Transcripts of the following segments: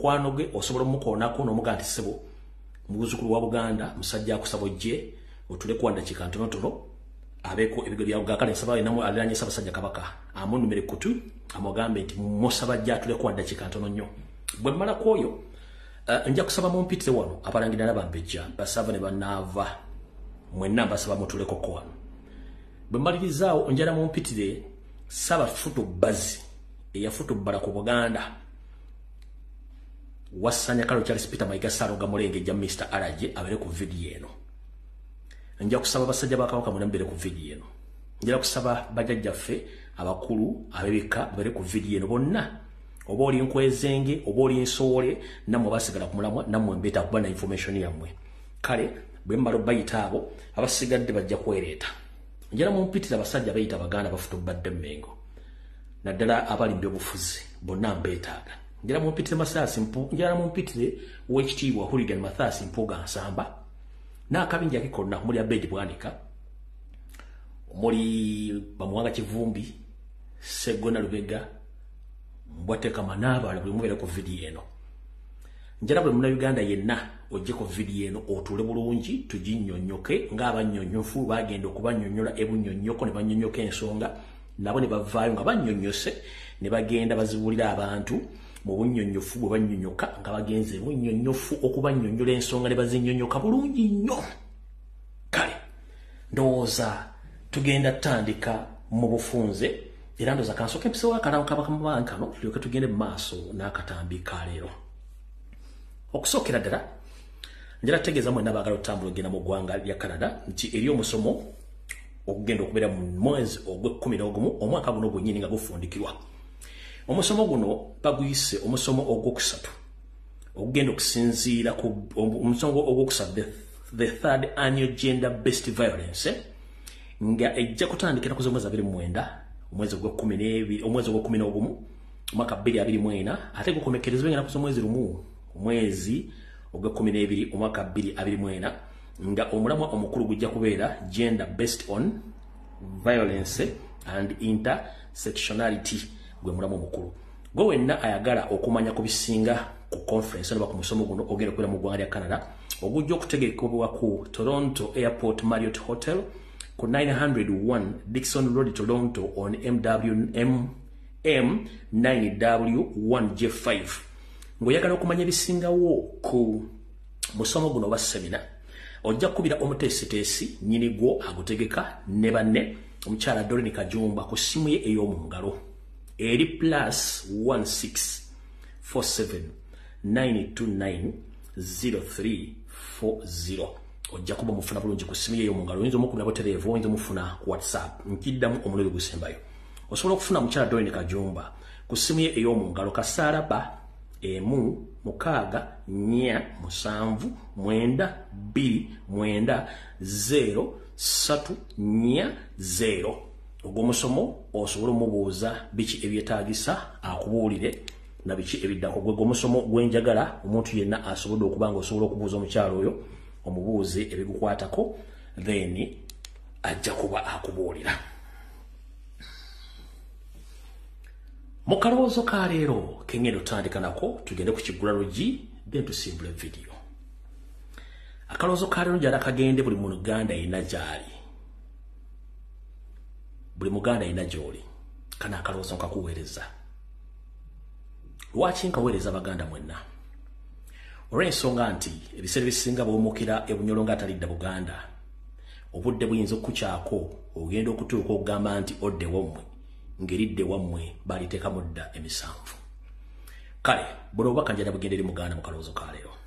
mukwano gwe osobola omukoonako n'omugaa nti ssebo mubuzukulu wa buganda musajja akusaba ojje otule kuwa ddakiika ntonotono abeeko ebigo byagakale nsaba aliranye ssaabasajja kabaka amunumire kutu amugambe nti musaba jja atule kuwa ddakiika ntono nnyo. Bwe mmala ku oyo uh, nja kusaba mumpitire wano abalangira nabambejja basava ne banaava mwenna mbasaba mutulekoko wano. Bwe mmalirizawo njala mumpitire saba futu bbazi eyafutubbala ku buganda wasanya kalo charles peter mayiga saaloga mulengejja mr araje abere ku vidiyo eno. Nja kusaba basajja bakawaka mwena mbere ku vidiyo eno. Njala kusaba bajajjaffe abakulu abebika bere ku vidiyo eno bonna. Oba oli nkwezenge oba oli nsowole nammwe basigala ku mulamwa nammwe mbeeta kuba na information yammwe. Kale bwe mmala obayita abo abasigadde bajja kwereeta. Njala mumpitira abasajja bayita baganda bafutubadde mmengo naddala abali mu byobufuzi bonna mbeetaaga njala mumpitire masaasi njala mumpitire owekitiibwa huligan mathaasi mpuga nsamba n'akabinja akikonna muli abeji bwanika muli bamuwanga kivumbi segona lubega mbwatekama n'abalala buli mubeere ku vidiyo eno. Njala buli munauganda yenna ojje ku vidiyo eno otuule bulungi tuginnyonnyoke ng'abannyonnyofu bagenda okubannyonnyola ebunnyonnyoko ne bannyonnyoka ensonga nabo ne bavaayo nga bannyonnyose ne bagenda bazibuulira abantu mu bunnyonnyofu bwe bannyonnyoka nga bagenze bunnyonnyofu okubannyonnyola ensonga ne bazinnyonnyoka bulungi nnyo. Kale ndowooza tugenda tutandika mu bufunze era ndowooza kansooka empisewo akalawo kabakamubank kano tulyoke tugende mu maaso n'akatambi ka leero. Okusookera ddala njala tutegeeza mwenna baagala otutambula ogenda mu ggwanga lya canada nti eri omusomo okugenda okubeera mu mwezi ogw'ekkumi n'ogumu omwaka guno gwennyini nga gufundikirwa omusomo guno baguyise omusomo ogwokusatu okugenda okusinziira ku omusomo ogwokusatu the third annual gender based violence nga ejja kutandikira ku zomwezi abiri mwenda omwezi ogwekumi n'ebiri omwezi ogwekumi n'ogumu omwaka bbiri abiri mwena ate gukomekerezebwa ngenda ku zomwezi lumu omwezi ogwekumi n'ebiri omwaka bbiri abiri mwena nga omulamwa omukulu gujja kubeera gender based on violence and intersectionality gwe mulamu omukulu. Gwe wenna ayagala okumanya ku bisinga ku conference oba ku musomo guno ogenda okubeera mu ggwanga lya canada ogujja okutegekebwa ku toronto airport marriott hotel ku 901 dixon road toronto on mwm m9w1j5 ng'oyagala okumanya ebisingawo ku musomo guno oba semina ojja kukubira omuteesiteesi nyini gwo agutegeka ne banne omukyala dolini kajumba ku ssimu ye ey'omu ngalo eri plus 1647929030 ojja kuba mufuna bulungi ku ssimu ye ey'omu ngalo. Oyinza omukubira butereevu oyinza omufuna ku whatsapp. Nkiddamu omuliro gusembayo osobola okufuna mukyala dolini kajumba ku ssimu ye ey'omu ngalo kasaalaba emu mukaaga nnya musanvu mwenda bbiri mwenda zero satu nnya zero ogw'omusomo osobola omubuuza biki ebyetaagisa akubuulire na biki ebiddako. Gwe gwomusomo gwenjagala omuntu yenna asobodde okuba nga osobola okubuuza omukyalo oyo omubuuze ebigukwatako then ajja kuba akubuulira. Mu kalowoozo ka leero kengenda otutandika nako tugende ku kiggula lugi then tusimbula vidiyo akalowoozo ka leero njala kagende buli muganda yina gyali buli muganda yina gyoli kana akalowoozo nkakuweereza lwaki nkaweereza abaganda mwenna? Olw'ensonga nti ebiseera ebisinga bwomukira ebunyolo nga atalidda buganda obudde buyinza okukukyako ogenda okutuuka okugamba nti odde wammwe ngeridde wammwe baliteekamu dda emisanvu. Kale buno obubaka njala bugenda eri muganda mu kalowoozo ka leero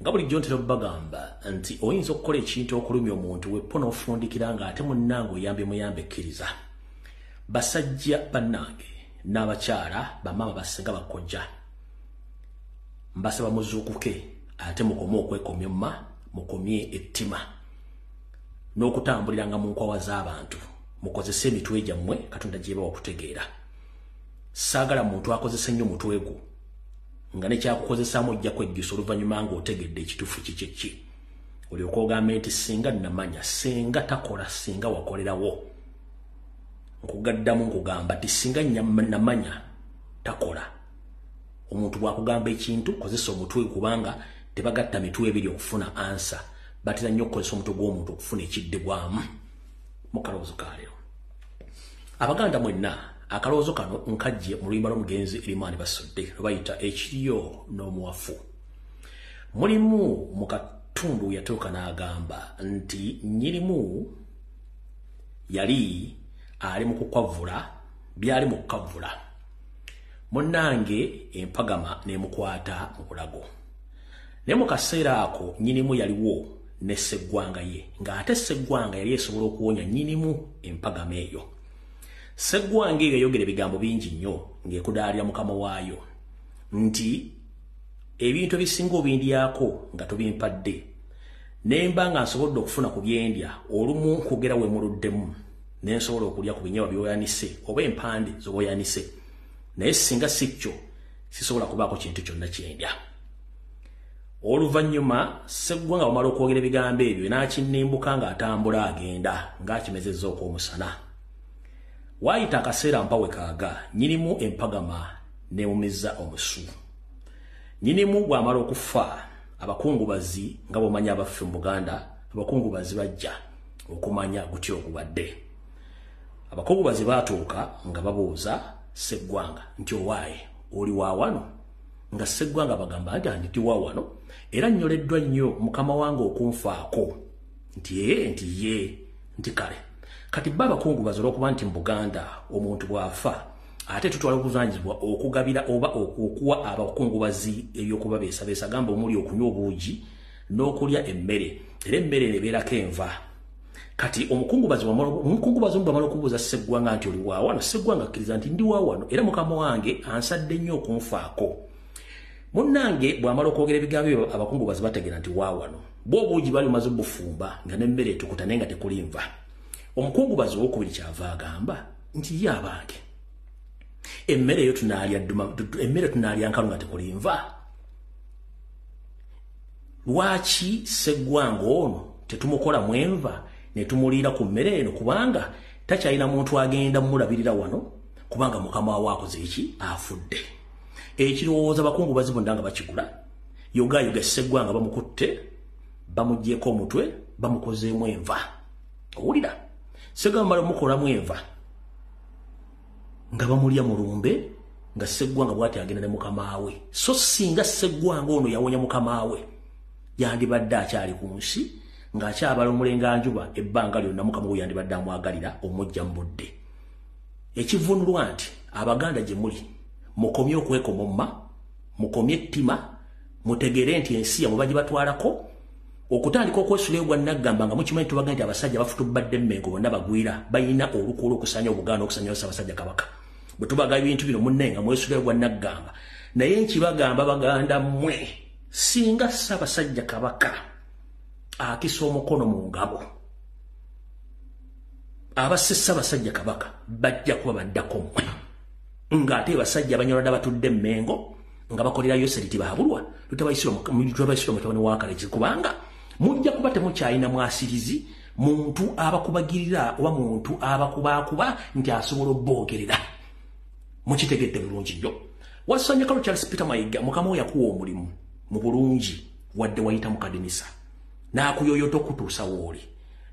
nga bulijjo ntera bagamba nti oyinza okukola ekintu okulumya omuntu weppo n'ofundikira ng'ate munnange oyambye muyambe ekkiriza basajja bannange n'abakyala bamaama basenga bakojja mbasaba muzuukuke ate mukome okwekomya mma mukomye ettima. N'okutambuliranga mu nkwawa z'abantu mukozese emitwe gyammwe katonda gyebawa okutegeera. Saagala muntu akozesa ennyo omutwe gwo nga nekyakukozesaamu ojjaku ejjusa oluvannyuma ng'otegedde ekituufu kikyeki olyoka ogambe nti singa namanya singa takola singa wakolerawo. Nkugaddamu nkugamba ti singa namanya takola. Omuntu bwakugamba ekintu kozesa omutwe kubanga tebagatta mitwe ebiri okufuna ansa batera nnyo okukozesa omutwe gw'omuntu okufuna ekiddibwamu. Mu kalowoozo kaleero abaganda mwenna akalowoozo kano nkajje mu luyimba lw'omugenzi erimaani basodde lwe bayita ekiriyo n'omuwafu. Mulimu mu katundu yatuuka n'agamba nti nyirimu yali ali mu kukwavula byali mu kukavula munnange empagama n'emukwata mu bulago. Naye mu kaseera ako nyinimu yaliwo ne sseggwanga ye ng'ate sseggwanga yali esobola okuwonya nyinimu empagama eyo sseggwanga eyo yayogera ebigambo bingi nnyo ng'ekudaalira mukama waayo. Nti ebintu ebisinga obindyako nga tobimpadde nemba nga nsobodde okufuna ku byendya olumu nkugera we muluddemu nensobola okulya ku binyewa byoyanise oba empande zobaoyanise naye singa si kyo sisobola kubaako kintu kyonna kyendya. Oluvannyuma seggwa nga bamala okwogera ebigambo ebyo n'akinimbuka ng'atambula agenda ng'akimezezza okw'omusana waayita akaseera mpawe kaaga nyinimu empagama neewumizza omusu nyinimu bw'amala okufa abakungubazi nga bw'omanyi abaffe mu buganda abakungubazi bajja okumanya gutya ogubadde. Abakungubazi baatuuka nga babuuza seggwanga nti owaaye oli wa wano? Nga seggwanga bagamba nti anditi wa wano? Era nnyoleddwa nnyo mukama wange okunfaako. Nti ee nti ye nti kale kati ba abakungubazi olw'okuba nti mu buganda omuntu bw'afa ate tutwala obuvunanyizibwa okugabira oba okuwa abakungubazi ebyokuba beesabeesa. Gamba omuli okunywa obuugi n'okulya emmere era emmere nebeerako enva. Kati omukungubazi omu bwamala okubuuza seggwanga nti oli waawano seggwanga akkiriza nti ndi waawano era mukama wange ansadde nnyo okunfaako. Munnange bw'amala okwogera ebigambo ebyo abakungubazi bategeera nti waawano bwe obuugi bali bumaze bufumba nga n'emmere etukuta naye nga tekuli nva omukungubazi owokubiri kyava agamba nti ye abange emmere eyo tunaalya duma emmere tunaalya nkalu nga tekuli nva. Lwaki seggwanga ono tetumukola mu enva ne tumuliira ku mmere eno? Kubanga takyalina muntu agenda mumulabirira wano kubanga mukama wawe akoze eki? Afudde. Ekirowooza bakungubazi bonna nga bakigula yogayoga seggwanga bamukutte bamugyeko omutwe bamukozeemu enva. Owulira seggwanga bamala omukolamu enva nga bamulya mulumbe nga seggwanga bwati agenda ne mukamawe so singa seggwanga ono yawonya mukamawe yandibadde akyali ku nsi ng'akyabala omulenganjuba ebbanga lyonna mukama we yandibadde amwagalira omujja mu budde. Ekivunulwa nti abaganda gye muli mukomye okwekomomma mukomye ettima mutegere nti ensi yamwe bagibatwalako okutandika okwesulayo gwa naggamba nga mukimanyi tubaga nti abasajja bafutubadde emmengo bonna bagwira balina olukula okusanya obuganda okusanya osa abasajja kabaka. Bwe tubaga ebintu bino munne nga mwesulayo gwa naggamba naye nkibagamba baganda mmwe singa ssaabasajja kabaka akisa omukono mu ngabo abasesa basajja kabaka bajja kuba baddako mmwe. Ng'ate basajja abanyolada batudde emmengo nga bakolerayo seriti babulwa tutabaisira mutabani wakaleki kubanga mujja kuba temukyalina mwasirizi muntu abakubagirira oba muntu abakubakuba nti asobola obboogerera mukitegedde bulungi nnyo. Wasanya kalo charles peter mayiga mukama we yakuwa omulimu mu bulungi wadde wayita mu kadinisa. N'akuyoyota okutuusa wooli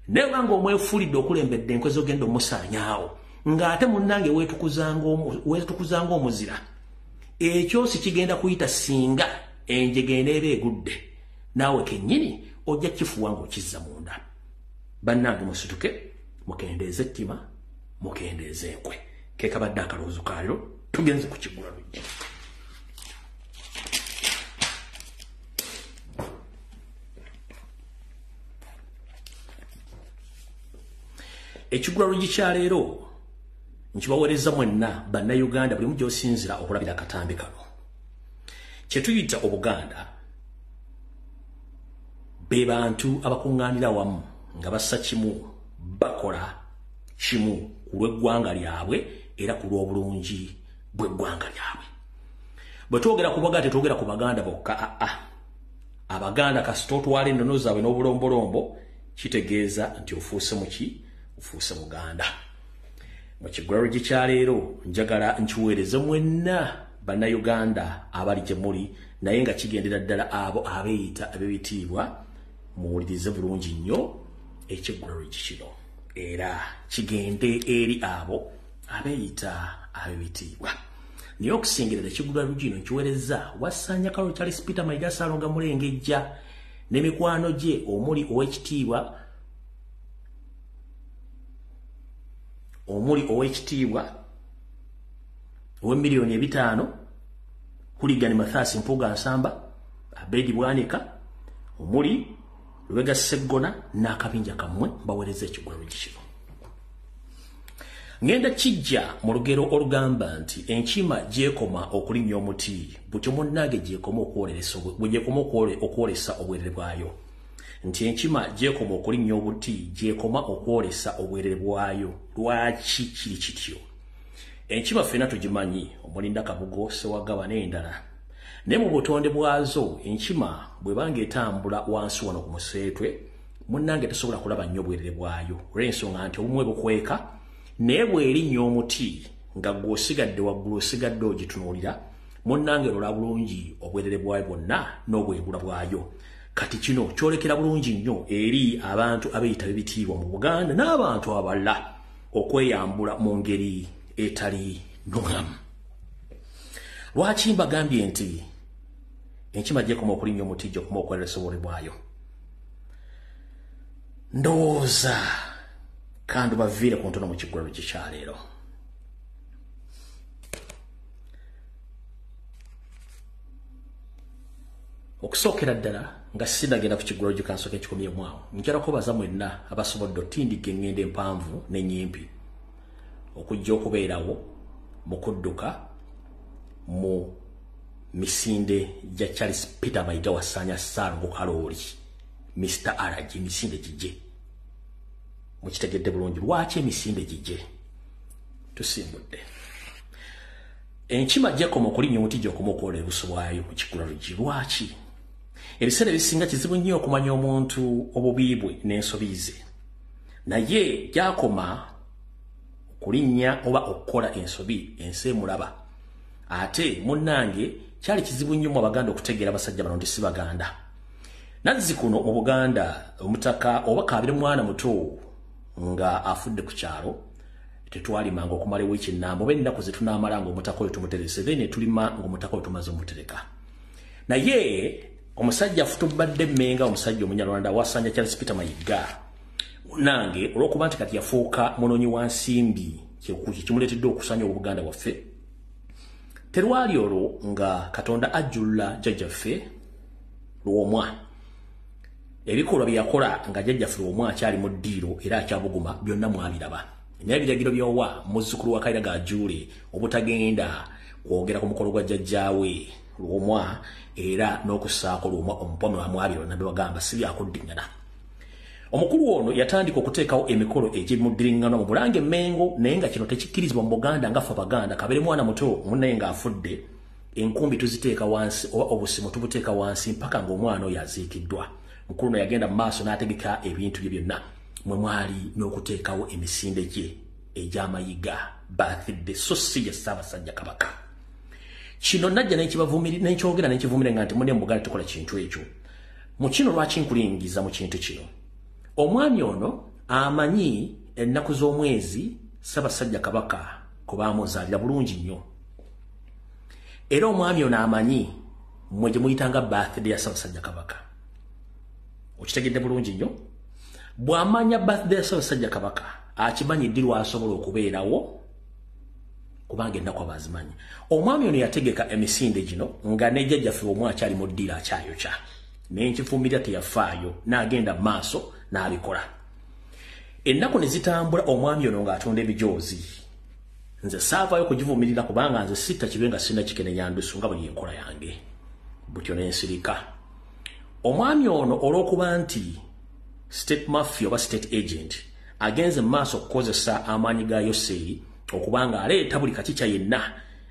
naye obanga omwefulidde okulembedde enkwezi ogenda omusaanyaawo ng'ate munnange weetukuzanga omuzira ekyo si kigenda kuyita singa enjege eneeba egudde. Naawe kennyini ojja kifuwa ng'okizza munda. Bannange musituke mukendeeza ettima mukendeeza enkwe. Kekabadde akalowoozo kaaliro tugenze ku kigula lujja. Ekigula luggi kyaleero nkibaweereza mwenna bannayuganda buli mu gy'osinzira okulabira akatambi kano. Kyetuyita obuganda be bantu abakuŋŋaanira wamu nga bassa kimu bakola kimu ku lw'eggwanga lyabwe era ku lw'obulungi bw'eggwanga lyabwe. Bwe twogera ku baganda tetwogera ku baganda bokka aa abaganda kasita otwala ennono zaabwe n'obulombolombo kitegeeza nti ofuuse muki ofuuse muganda mu kigwaro gye kyaleero njagala nkiweereze mwenna bannayuganda abali gye muli naye nga kigendera ddala abo abeeyita ab'ebitiibwa muwulirize bulungi nnyo ekyeggulolweki kino. Era kigende eri abo abeeyita ab'ebitiibwa. Naye okusingerera ekiggulwa lugino nkiweereza wassanya kalo charles peter mayiga saalonga mulengejja n'emikwano gye omuli ow'ekitiibwa omuli ow'ekitiibwa ow'emiliyoni ebitaano huligani mathasi mpuga nsamba abedi bwanika omuli lubega seggona n'akabinja kammwe mbaweereza ekigwalo kino ngenda kijja mu lugero olugamba nti enkima gyekoma okulinnya omuti butyo munnange gyekoma okwolesa obwerere bwayo. Nti enkima gyekoma okulinnya obuti gyekoma okwolesa obwerere bwayo. Lwaki kiri kityo? Enkima ffena tugimanyi omulinda kabugo sewagaba n'endala naye mu butonde bwazo enkima bwebanga etambula wansi wano ku museetwe munnange tesobola kulaba nnyo obwerere bwayo. Olw'ensonga nti obumwe bukweka naye bwerinnya omuti nga gweosigadde waggulu osigadde ogitunuulira munnange lola bulungi obwerere bwayo bwonna n'obwengula bwayo. Kati kino kyolekera bulungi nnyo eri abantu abeyita bebitiibwa mu buganda n'abantu abalala okweyambula mu ngeri etali nuŋamu lwaki mbagambye nti enkima gyekoma okulinnya omuti gyokoma okukolera esobole bwayo. Ndowooza kandi baviire ku ntono mu kiggulalo kikyaleero okusookera ddala nga sinagenda ku kiggulalo gikansooka ekikomyemu awo njala kubaza mwenna abasobodde otindiga eŋŋendo empanvu n'ennyimpi okujja okubeerawo mu kudduka mu misinde gya charles peter mayiga wasaanya saalongo kalooli mr rg emisinde gijje mukitegedde bulungi lwaki emisinde gijje tusimbudde enkima gyekoma okulinya omuti gyokoma okwola ebuso bwayo mu kikula lugi lwaki? Ebiseera ebisinga kizibu nnyo okumanya omuntu obubi bwe n'ensobi ze. Naye gyakoma okulinnya oba okukola ensobi ensi emulaba. Ate munnange kyali kizibu nnyo mu abaganda okutegeera abasajja bano nti si baganda. Nazzi kuno mu buganda omutaka oba kaabire mwana muto nga afudde ku kyalo tetwalimanga okumala ewiiki nnamba oba ennaku ze tunaamala nga omutaka oyo tumuterese then netulima ngaomutaka oyo tumaze omutereka. Naye omusajja afutubadde emmenga omusajja omunyarwanda wasanja charles peter mayiga. Nange olwokuba nti kati yafuuka munonyi wa nsimbi kimuleetedde okusanya obuganda bwaffe terwali olwo nga katonda ajjulula jjajjaffe lwomwa ebikolwa byeyakola nga jjajjaffe lwomwa akyali mu ddiiro era akyabuguma byonna mwabiraba. Naye ebiragiro byowa muzzukulu wa kaira gajuule obutagenda kwogera ku mukolo gwa jjajjaawe lwomwa era n'okussaako lwomwa omupwa mwabiro nabewagamba si byakuddiŋŋana omukulu ono yatandika okuteekawo emikolo egyemuddiringano mu bulange emmengo naye nga kino tekikkirizibwa mu buganda ngaffe abaganda kabere mwana muto munnaye ng'afudde enkumbi tuziteeka wansi oba obusimu tubuteeka wansi mpaka ng'omwana oyo aziikiddwa. Mukulu ono yagenda mu maaso n'ategeka ebintu bye byonna. Mwe mwali n'okuteekawo emisinde gye egy'amayiga. Bathidde so si ye ssaabasajja kabaka. Kino najja nenkyogera nenkivumire nga nti munne mu buganda tukola kintu ekyo. Mu kino lwaki nkulingiza mu kintu kino omwami ono amanyi ennaku z'omwezi ssaabasajja kabaka kubaamuzaalira bulungi nnyo. Era omwami ono amanyi mmwe gye muyitanga birthday ya ssaabasajja kabaka. Okitegedde bulungi nnyo? Bw'amanya birthday ya ssaabasajja kabaka akimanyi ddi lwasobola okubeerawo? Kubanga ennaku abazimanyi omwami ono yategeka emisinde gino nga nejjajjaffe omw akyali mu ddiiro akyayokya nenkifumbira teyafaayo n'agenda mu maaso n'abikola. Ennaku ne zitambula omwami ono ng'atunda ebijoozi. Nze saavaayo kugivumirira kubanga nze sitta kibe nga sina kikenenya ndusu nga buli enkola yange. Butyo n'ensirika omwami ono olw'okuba nti state mafia oba state agent agenze mu maaso okukozesa amaanyi ga yoseeri okubanga aleeta buli kakikya yenna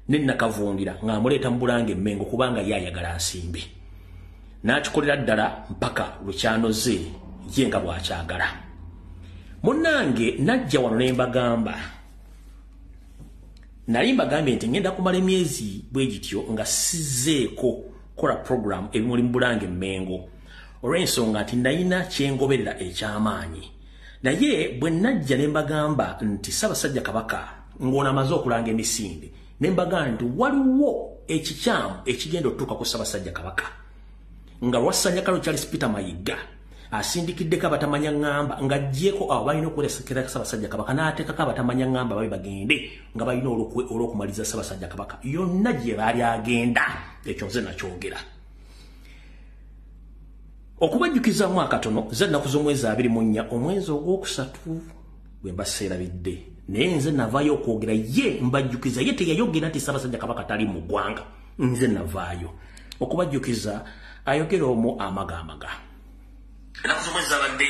nennakavundira ng'amuleeta mu bulanga emmengo kubanga ye ayagala nsimbi n'akikolera ddala mpaka lukyanoze ye nga bw'akyagala. Munnange najja wano ne mbagamba. Nali mbagambye nti ngenda kumala emyezi bwe gityo nga sizeeko kola program ebimuli mu bulange emmengo olw'ensonga nti nalina kyengoberera eky'amaanyi. Naye bwe najja ne mbagamba nti ssaabasajja kabaka ng'onamaze okulanga emisinde ne mbagamba nti waliwo ekikyamu ekigenda otutuuka ku ssaabasajja kabaka. Nga lwassanya kalo charles peter mayiga asindikiddeko abatamanya ŋŋamba ng'aggyeko abo balina okuweresekera ssaabasajja kabaka n'ateekako abatamanya ŋŋamba babe bagende nga balina olw'okumaliza ssaabasajja kabaka. Yonna gye baali agenda ekyo nze nakyogera. Okubajjukizamu akatono ze nnaku z'omwezi abiri mu nnya omwezi ogwokusatu bwe mbaseerabidde naye nze navaayo okwogera ye mbajjukiza ye teyayogera nti ssaabasajja kabaka tali mu ggwanga. Nze navaayo. Okubajjukiza ayogera omu amaga amaga ennaku zomwe zabadde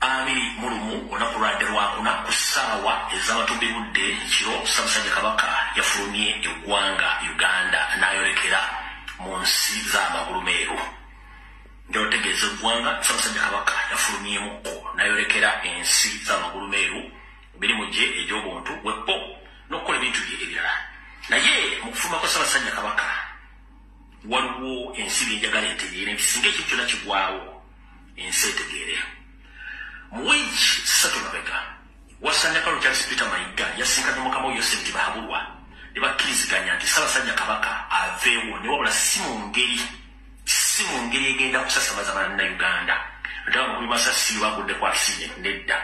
abiri mu lumu olunaku lwadde lwakuna ku ssaawa ez'abatumbi budde kiro ssaabasajja kabaka yafulumye eggwanga uganda n'ayolekera mu nsi z'amagulumeeru ng'otegeeza eggwanga ssaabasajja kabaka yafulumyemukko n'ayolekera ensi z'amagulumeeru emirimu gye egy'obuntu bweppo n'okukola ebintu bye ebirala. Naye mu kufuluma kwa ssaabasajja kabaka waliwo ensi byenjagala entegeere nti singa ekintu kyonna kigwawo ensi etegeere mu wiiki ssatu mabega wasanja kalo charles peter mayiga. Yasinkanye mukama yosef tibahabulwa ne bakkiriziganya nti ssaabasajja kabaka aveewo. Ne wabula si mu ngeri si mu ngeri egenda kusasamaza bannayuganda. Ntaba mukubi masasi bagudde ku accident nedda.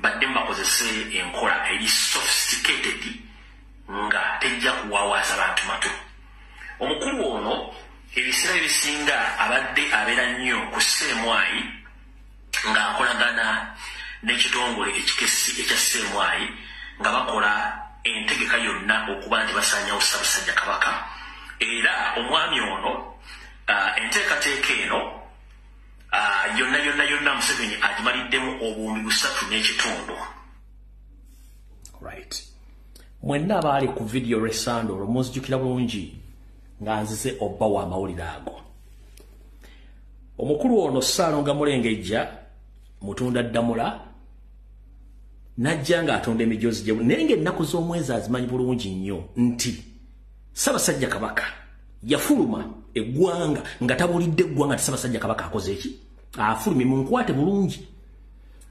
Badde mubakozese enkola eri sophisticated nga tejja kuwawaaza bantu mato omukulu ono ebiseera ebisinga abadde abeera nnyo ku seemwayi ng'akolagana n'ekitongole ekikesi ekya seemwayi nga bakola entegeka yonna okuba nti basanyawo ssaabasajja kabaka. Era omwami ono enteekateeka eno yonna yonna yonna museveni agimaliddemu obuwumbi busatu n'ekitundu. Right. Mwenna abaali ku vidiyo resando olwo munzijukira bulungi nga nzize obba wa mawulire ago. Omukulu ono ssaalonga mulengejja mutunda ddamula najja ng'atunda emijozi gye naye ng'ennaku z'omwezi azimanyi bulungi nnyo nti ssaabasajja kabaka yafuluma eggwanga nga tabulidde eggwanga ti ssaabasajja kabaka akoze eki afulumye munkwate bulungi.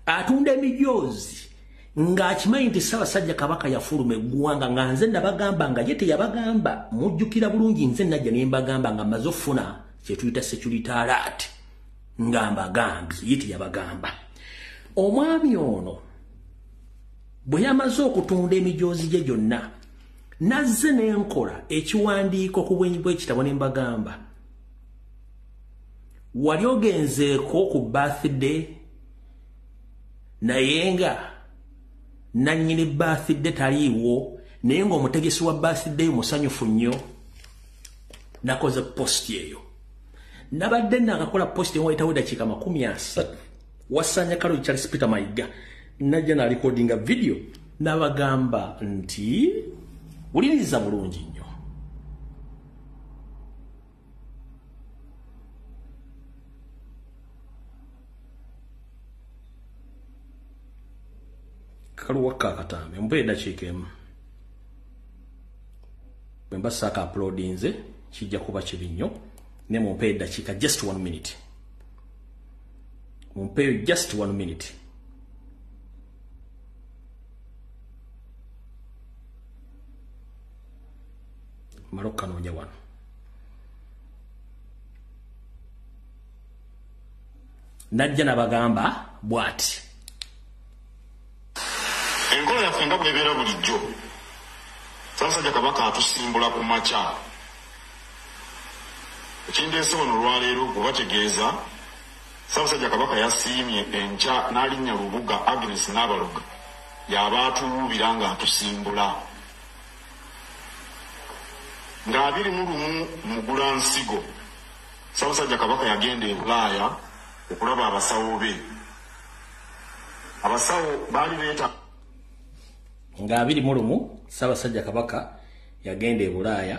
Atunda emijozi ng'akimanyi nti ssaabasajja kabaka yafuluma eggwanga nga nze nabagamba nga ye teyabagamba mujjukira bulungi nze najja ne mbagamba nga mmaze okufuna kyetuyita security alert nga mbagambye ye teyabagamba. Omwami ono bwe yamaze okutunda emijoozi gye gyonna nazze n'enkola ekiwandiiko ku bwenyi bw'ekitabo ne mbagamba. Wali ogenzeeko ku birthday naye nga nannyini birthday taliiwo naye ng'omutegesi wa birthday musanyufu nnyo. Nakoze posti eyo nabadde nakakola posti ewayitawo dakiika makumi asatu. Wasanya kalo charles peter mayiga. Najja nalikodinga video. Nabagamba nti wuliriza bulungi nnyo kaluwakka akatambe mpa eddakiika emu bwe mba saaka uploadinze kijja kuba kibi nnyo ne mumpe eddakiika just one minute. Mumpeeyo just one minute. Mala okukanoonya wano najja nabagamba bw'ati enkola yaffe nga bwebeera bulijjo. Ssaabasajja kabaka atusimbula ku makya. Ekindeese wano olwaleero kubategeeza ssaabasajja kabaka yasiimye enkya n'alinnya lubuga agnes n'abaloga yaba atuwuubira ng'atusimbula. Ng'abiri mu lumu mugula nsigo ssaabasajja kabaka yagenda e bulaaya okulaba abasawo be. Abasawo baali beeta nga abiri mu lumu ssaabasajja kabaka yagenda e bulaaya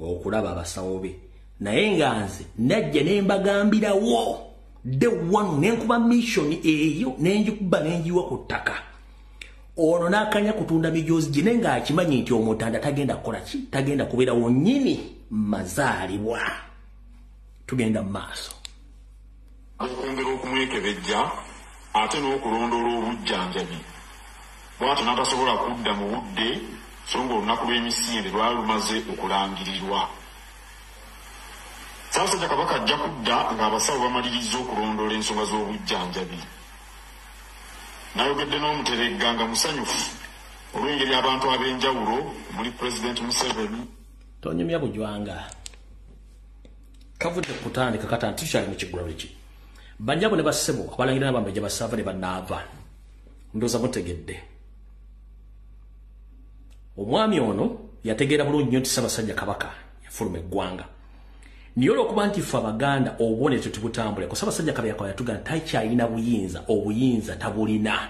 okulaba abasawo be. Naye nga nze najja ne mbagambirawo de wanu nenkuba missioni eyo nenjikuba nenjiwa ku ttaka. Ono n'akanya kutunda mijoozi gye naye ng'akimanyi nti omutanda tagenda kukola ki? Tagenda kubeera wonnyini mazaalibwa. Tugenda mu maaso. Okwongera okumwekebejja ate n'okulondoola obujjanjabi bw'atyo n'atasobola kudda mu budde so nga olunaku lw'emisinde lwali lumaze okulangirirwa. Ssaabasajja kabaka ajja kudda ng'abasawo bamaliriza okulondoola ensonga z'obujjanjabi. N'ayogedde n'omuteregga nga musanyufu. Olw'engeri abantu ab'enjawulo muli pulezidenti museveni. Tonyumya bujwanga. Kavudde kutandika kata tukyali mu kigula biki banjabo ne bassebo abalangira n'abambejja basaava ne bannaava. Ndowooza mutegedde omwami ono yategeera bulungi nnyo nti ssaabasajja kabaka yafuluma eggwanga. Naye olwokuba nti ffe abaganda obubone tetubutambuleko ssaabasajja kabaka yatugamba takyalina buyinza obuyinza tabulina.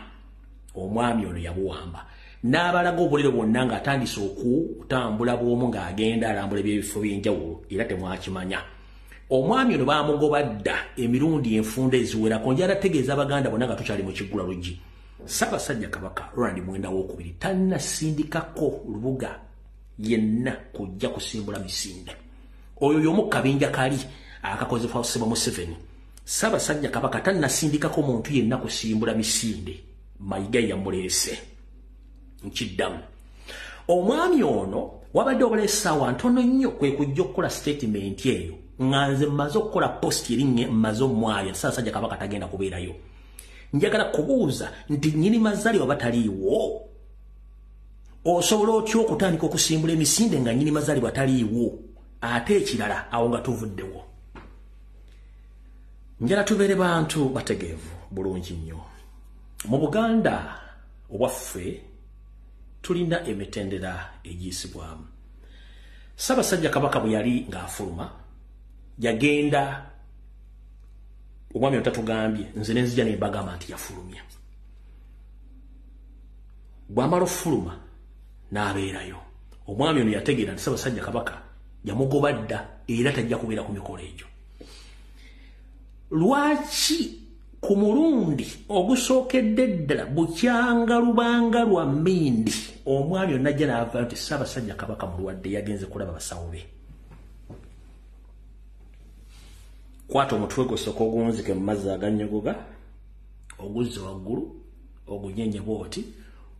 Omwami ono yabuwamba. N'abalaga obuliro bwonna ng'atandise okutambula bw'omu ng'agenda alambula ebyebifo by'enjawulo era temwakimanya. Omwami ono bamugoba dda emirundi enfunda eziwerako njala tegeeza abaganda bonna nga tukyali mu kiggula lugi ssaabasajja kabaka ronald mwenda wokubiri tannasindikako lubuga yenna kujja kusimbula misinde. Oyo y'omu kabinja kali akakozesebwa museveni. Ssaabasajja kabaka tannasindikako muntu yenna kusimbula misinde. Mayiga yamuleese. Nkiddamu. Omwami ono wabadde obala essaawa ntono nnyo kwe kujja okukola statement eyo nga nze mmaze okukola post erinnya mmaze omwaya ssaabasajja kabaka tagenda kubeerayo njagala kubuuza nti nnyini mazaalibwa bataliiwo? Osobola otya okutandika okusimbula emisinde nga nnyini mazaalibwa taliiwo? Ate ekirala awo nga tuvuddewo. Njala tubeere bantu bategeevu bulungi nnyo. Mu buganda obwaffe tulina emitendera egiyisibwamu. Ssaabasajja kabaka bwe yali ng'afuluma yagenda omwami otatugambye nze nenzija nembagamba nti yafulumya. Bwamala okufuluma n'abeerayo. Omwami ono yategeera nti ssaabasajja kabaka yamugoba dda era tajja kubeera ku mikolo egyo. Lwaki ku mulundi ogusookedde ddala bukyanga lubanga lwa mmindi omwami ono najja naavayo nti ssaabasajja kabaka mulwadde yagenze kulaba basawo be kwata omutwe gosooka ogunzike mu mazzi aganyogoga oguzze waggulu ogunyenye bwoti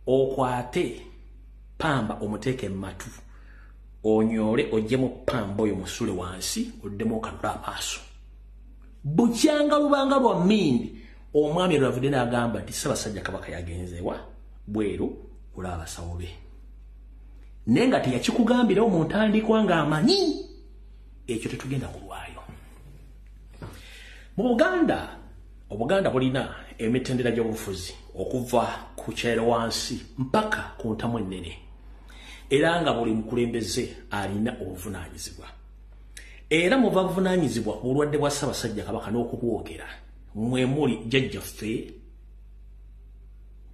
okwate pamba omuteeke mumatu onyoole ojjemu pamba oyo musule wansi oddemu okanula amaaso. Bukyanga lubanga lwa mmindi omwami lwavudde n'agamba nti ssaabasajja kabaka yagenzewa bweru olaba basawo be naye nga teyakikugambirawo mu ntandikwa ng'amanyi ekyo tetugenda kulwayo mu buganda obuganda bulina emitendera gy'obufuzi okuva ku kyero wansi mpaka ku ntamu ennene. Era nga buli mukulembeze alina obuvunaanyizibwa. Era mu bavunaanyizibwa obulwadde bwa ssaabasajja kabaka n'okubwogera mwe muli jjajjaffe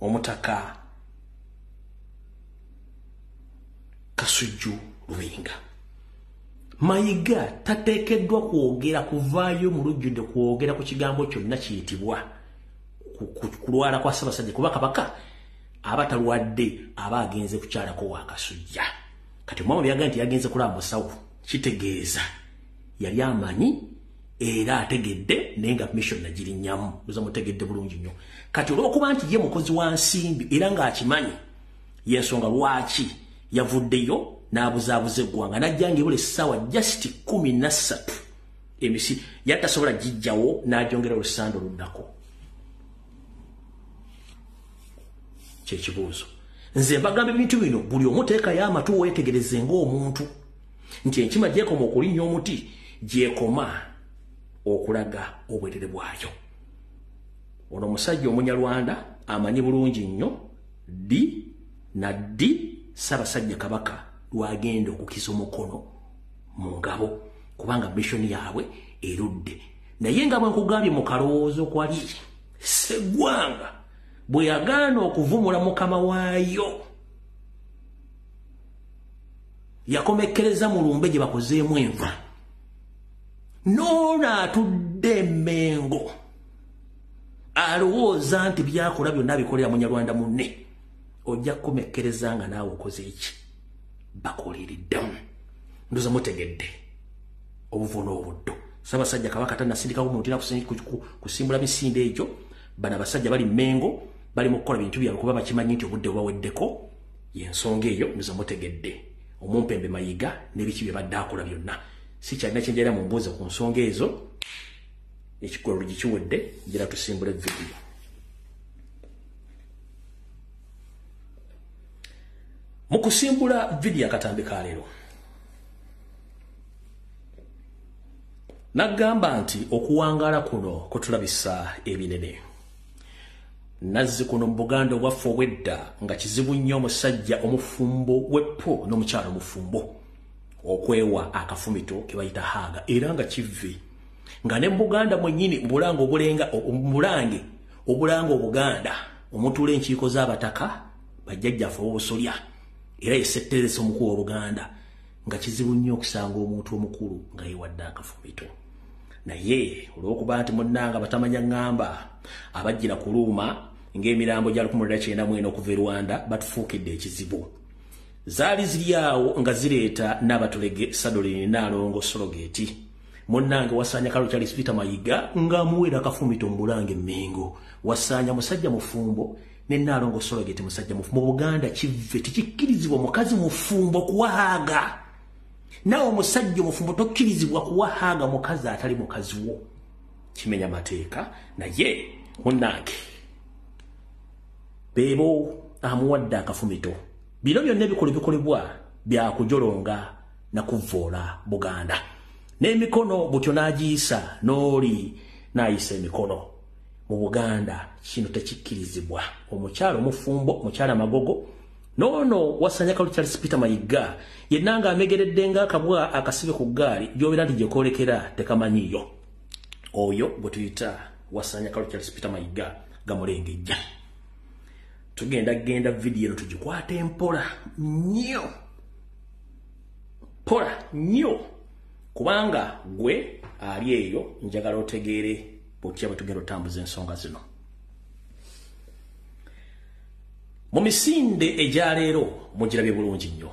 omutaka kasujju lubinga mayiga tateekeddwa kwogera kuvaayo mu lujjudde kwogera ku kigambo kyonna kiyitibwa kulwala kwa ssaabasajja kuba kabaka aba talwadde aba agenze kukyalako wakasujja. Kati omwama byaga nti yagenze kulaba musawo kitegeeza. Yali amanyi era ategedde naye nga mission nagirinnyamu oza mutegedde bulungi nnyo. Kati olw'okuba nti ye mukozi wa nsimbi era ng'akimanyi yensonga lwaki yavuddeyo n'abuzaabuza eggwanga najja ngaebula essaawa just kumi nassatu emisi yali tasobola gijjawo n'agyongera olusanda oluddako. Kyekibuuzo nze mbagamba ebintu bino buli omu teekayo amatu weetegereze ng'omuntu. Nti enkima gyekoma okulinnya omuti gyekoma okulaga obwetere bwayo. Ono omusajja omunyalwanda amanyi bulungi nnyo ddi na ddi ssaabasajja kabaka lwagenda okukiza omukono mu ngabo kubanga missoni yaabwe erudde. Naye nga bwenkugambye mu kalowoozo kwali seggwanga bwe yagaana okuvumula mukama waayo. Yakomekkereza mu lumbe gye bakozeemu enva. N'ono atudde emmengo alowooza nti byakola byonna abikolera munyarwanda munne. Ojja kukomekkereza nga naawe okoze eki bakolereddemu ndoza mutegedde. Obuvuno obuddo sabasajja kabaka tanasindikawo muntu era kusimbula misinde egyo. Bano abasajja bali mengo bali mu kukola bintu byabwe kuba bakimanyi nti obudde bubaweddeko yensonga eyo ndoza mutegedde. Omumpembe mayiga n'ebiki bye badde akola byonna. Si kyalina kyenjera mu mbuuzi ku nsonga ezo. Ekigololo gikiwedde njera tusimbula evidiyo mu kusimbula vidiyo akatambi ka leero nagamba nti okuwangaala kuno kutulabisa ebinene. Nazzi kuno mu buganda obwaffe obwedda nga kizibu nnyo omusajja omufumbo w'eppo n'omukyalo omufumbo okwewa akafumito ke bayita haaga era nga kivve. Nga ne buganda mwennyini mubulange obulenga mubulange obulanga obuganda omutuula enkiiko z'abataka bajjajjaffe obusolya era yesetteresa omukulu w'obuganda nga kizibu nnyo okusanga omuntu omukulu nga yewadde akafumito. Naye olw'okuba nti munnanga batamanya ŋŋamba abajjira kuluuma ng'emirambo gya 19 okuva e rwanda batufuukidde ekizibu. Zaali ziri awo nga zireeta n'abatulege sadolini naalongo sologeeti munnange wasanya kalo peter mayiga ng'amuweera akafumito mu bulange emmengo wasanya musajja mufumbo ne naalongo sologeeti musajja mufumbo mu buganda kive tikikkirizibwa mukazi mufumbo kuwahaaga naawe omusajja omufumbo tokkirizibwa kuwahaaga mukazi atali mukazi wo. Kimenya mateeka naye munnange. Beebo amuwadde akafumito. Bino byonna ebikola bikolebwa byakujolonga nakuvoola buganda. N'emikono butyo n'agiyisa n'oli n'ayisa emikono mu buganda. Kino tekikkirizibwa. Omukyalo omufumbo omukyala magogo noono wasanya kalu charles peter mayiga yenna nga amegeredde ng'akabwa akasibe ku ggaali gy'obeera nti gyekoolekera tekamanyiiyo. Oyo bwe tuyita wasanya kalu charles peter mayiga gamulengejja. Tugenda genda vidiyo eno tugikwata empola nnyo. Pola nnyo. Kubanga gwe ali eyo njagala otegeere bwotya bwe tugenda otambuza ensonga zino. Mu misinde egyaleero mugirabye bulungi nnyo.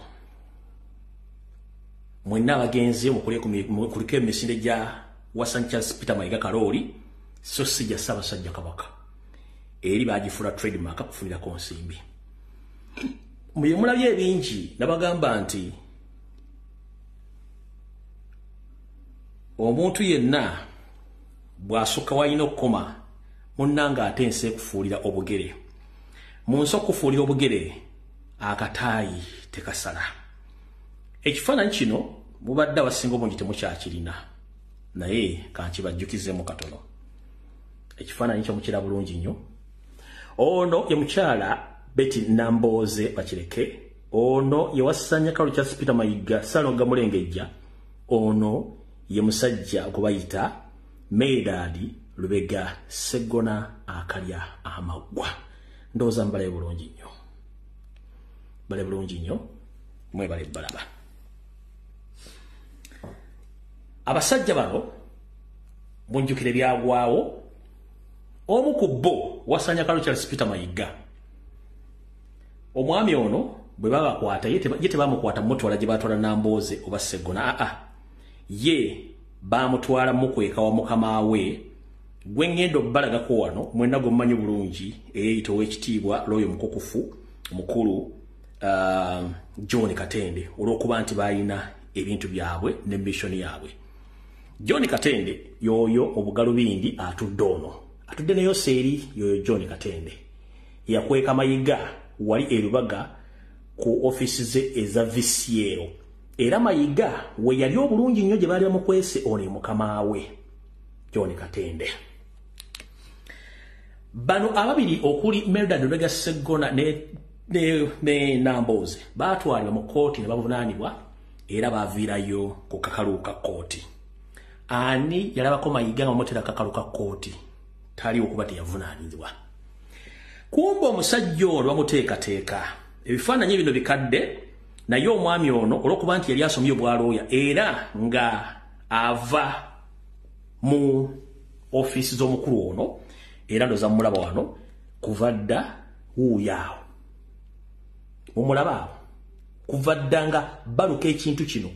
Mwenna abagenzi mukuliko emisinde gya wasan charles peter mayiga kalooli so si gya ssaabasajja kabaka. Eri bagifuula trademark kufunirako nsimbi. Mulabye ebingi nabagamba nti omuntu yenna bw'asukka walina okukoma munnanga ate ensi ekufuulira obugere. Mu nsi okufuulira obugere akataayi tekasala. Ekifaananyi kino mubadde abasinga obungi temukyakirina naye kankibajjukizemu katono. Ekifaananyi kyo mukira bulungi nnyo. Ono ye mukyala beti nambooze bakireke ono ye wasanya kalu kya sipita mayiga saloga mulengejja ono ye musajja gwe bayita meedadi lubega segona akalya amaggwa ndowooza mbalabe bulungi nnyo. Bale bulungi nnyo? Mwebale balaba abasajja bano bunjukire byagwawo. Omu ku bo wasanya kalu charles peter mayiga. Omwami ono bwe babakwata ye tebamukwata mutwala gye batwala nambooze oba segona. Aa ye bamutwala mukweka wa mukama we. Gwe ngendo balagako wano mwenna gwe mumanyi bulungi eyeyita ow'ekitiibwa looyo mukukufu mukulu uh, john katende olw'okuba nti balina ebintu byabwe ne missoni yaabwe. John katende yoyo obugalubindi atudde ono. Atudde neyo seeri yoyo john katende. Yakweka mayiga wali erubaga ku ofisi ze eza visiero era mayiga we yali obulungi nnyo gye baali bamukwese ono ye mukama we john katende. Bano ababiri okuli meldan lwega segona ne, nambooze batwalibwa mu kooti ne bavunaanibwa era baviirayo ku kakalu ka kooti ani yalabako mayiga nga bamutera kakalu ka kooti tali okuba teyavunaanibwa. Kumba omusajja ono bamuteekateeka ebifaananyi bino bikadde naye omwami ono olw'okuba nti yali asomye obwalooya era nga ava mu ofiisi z'omukulu ono era ndoza mumulaba wano kuva dda wuuyaawo mumulaba abo kuva ddanga baluka ekintu kino.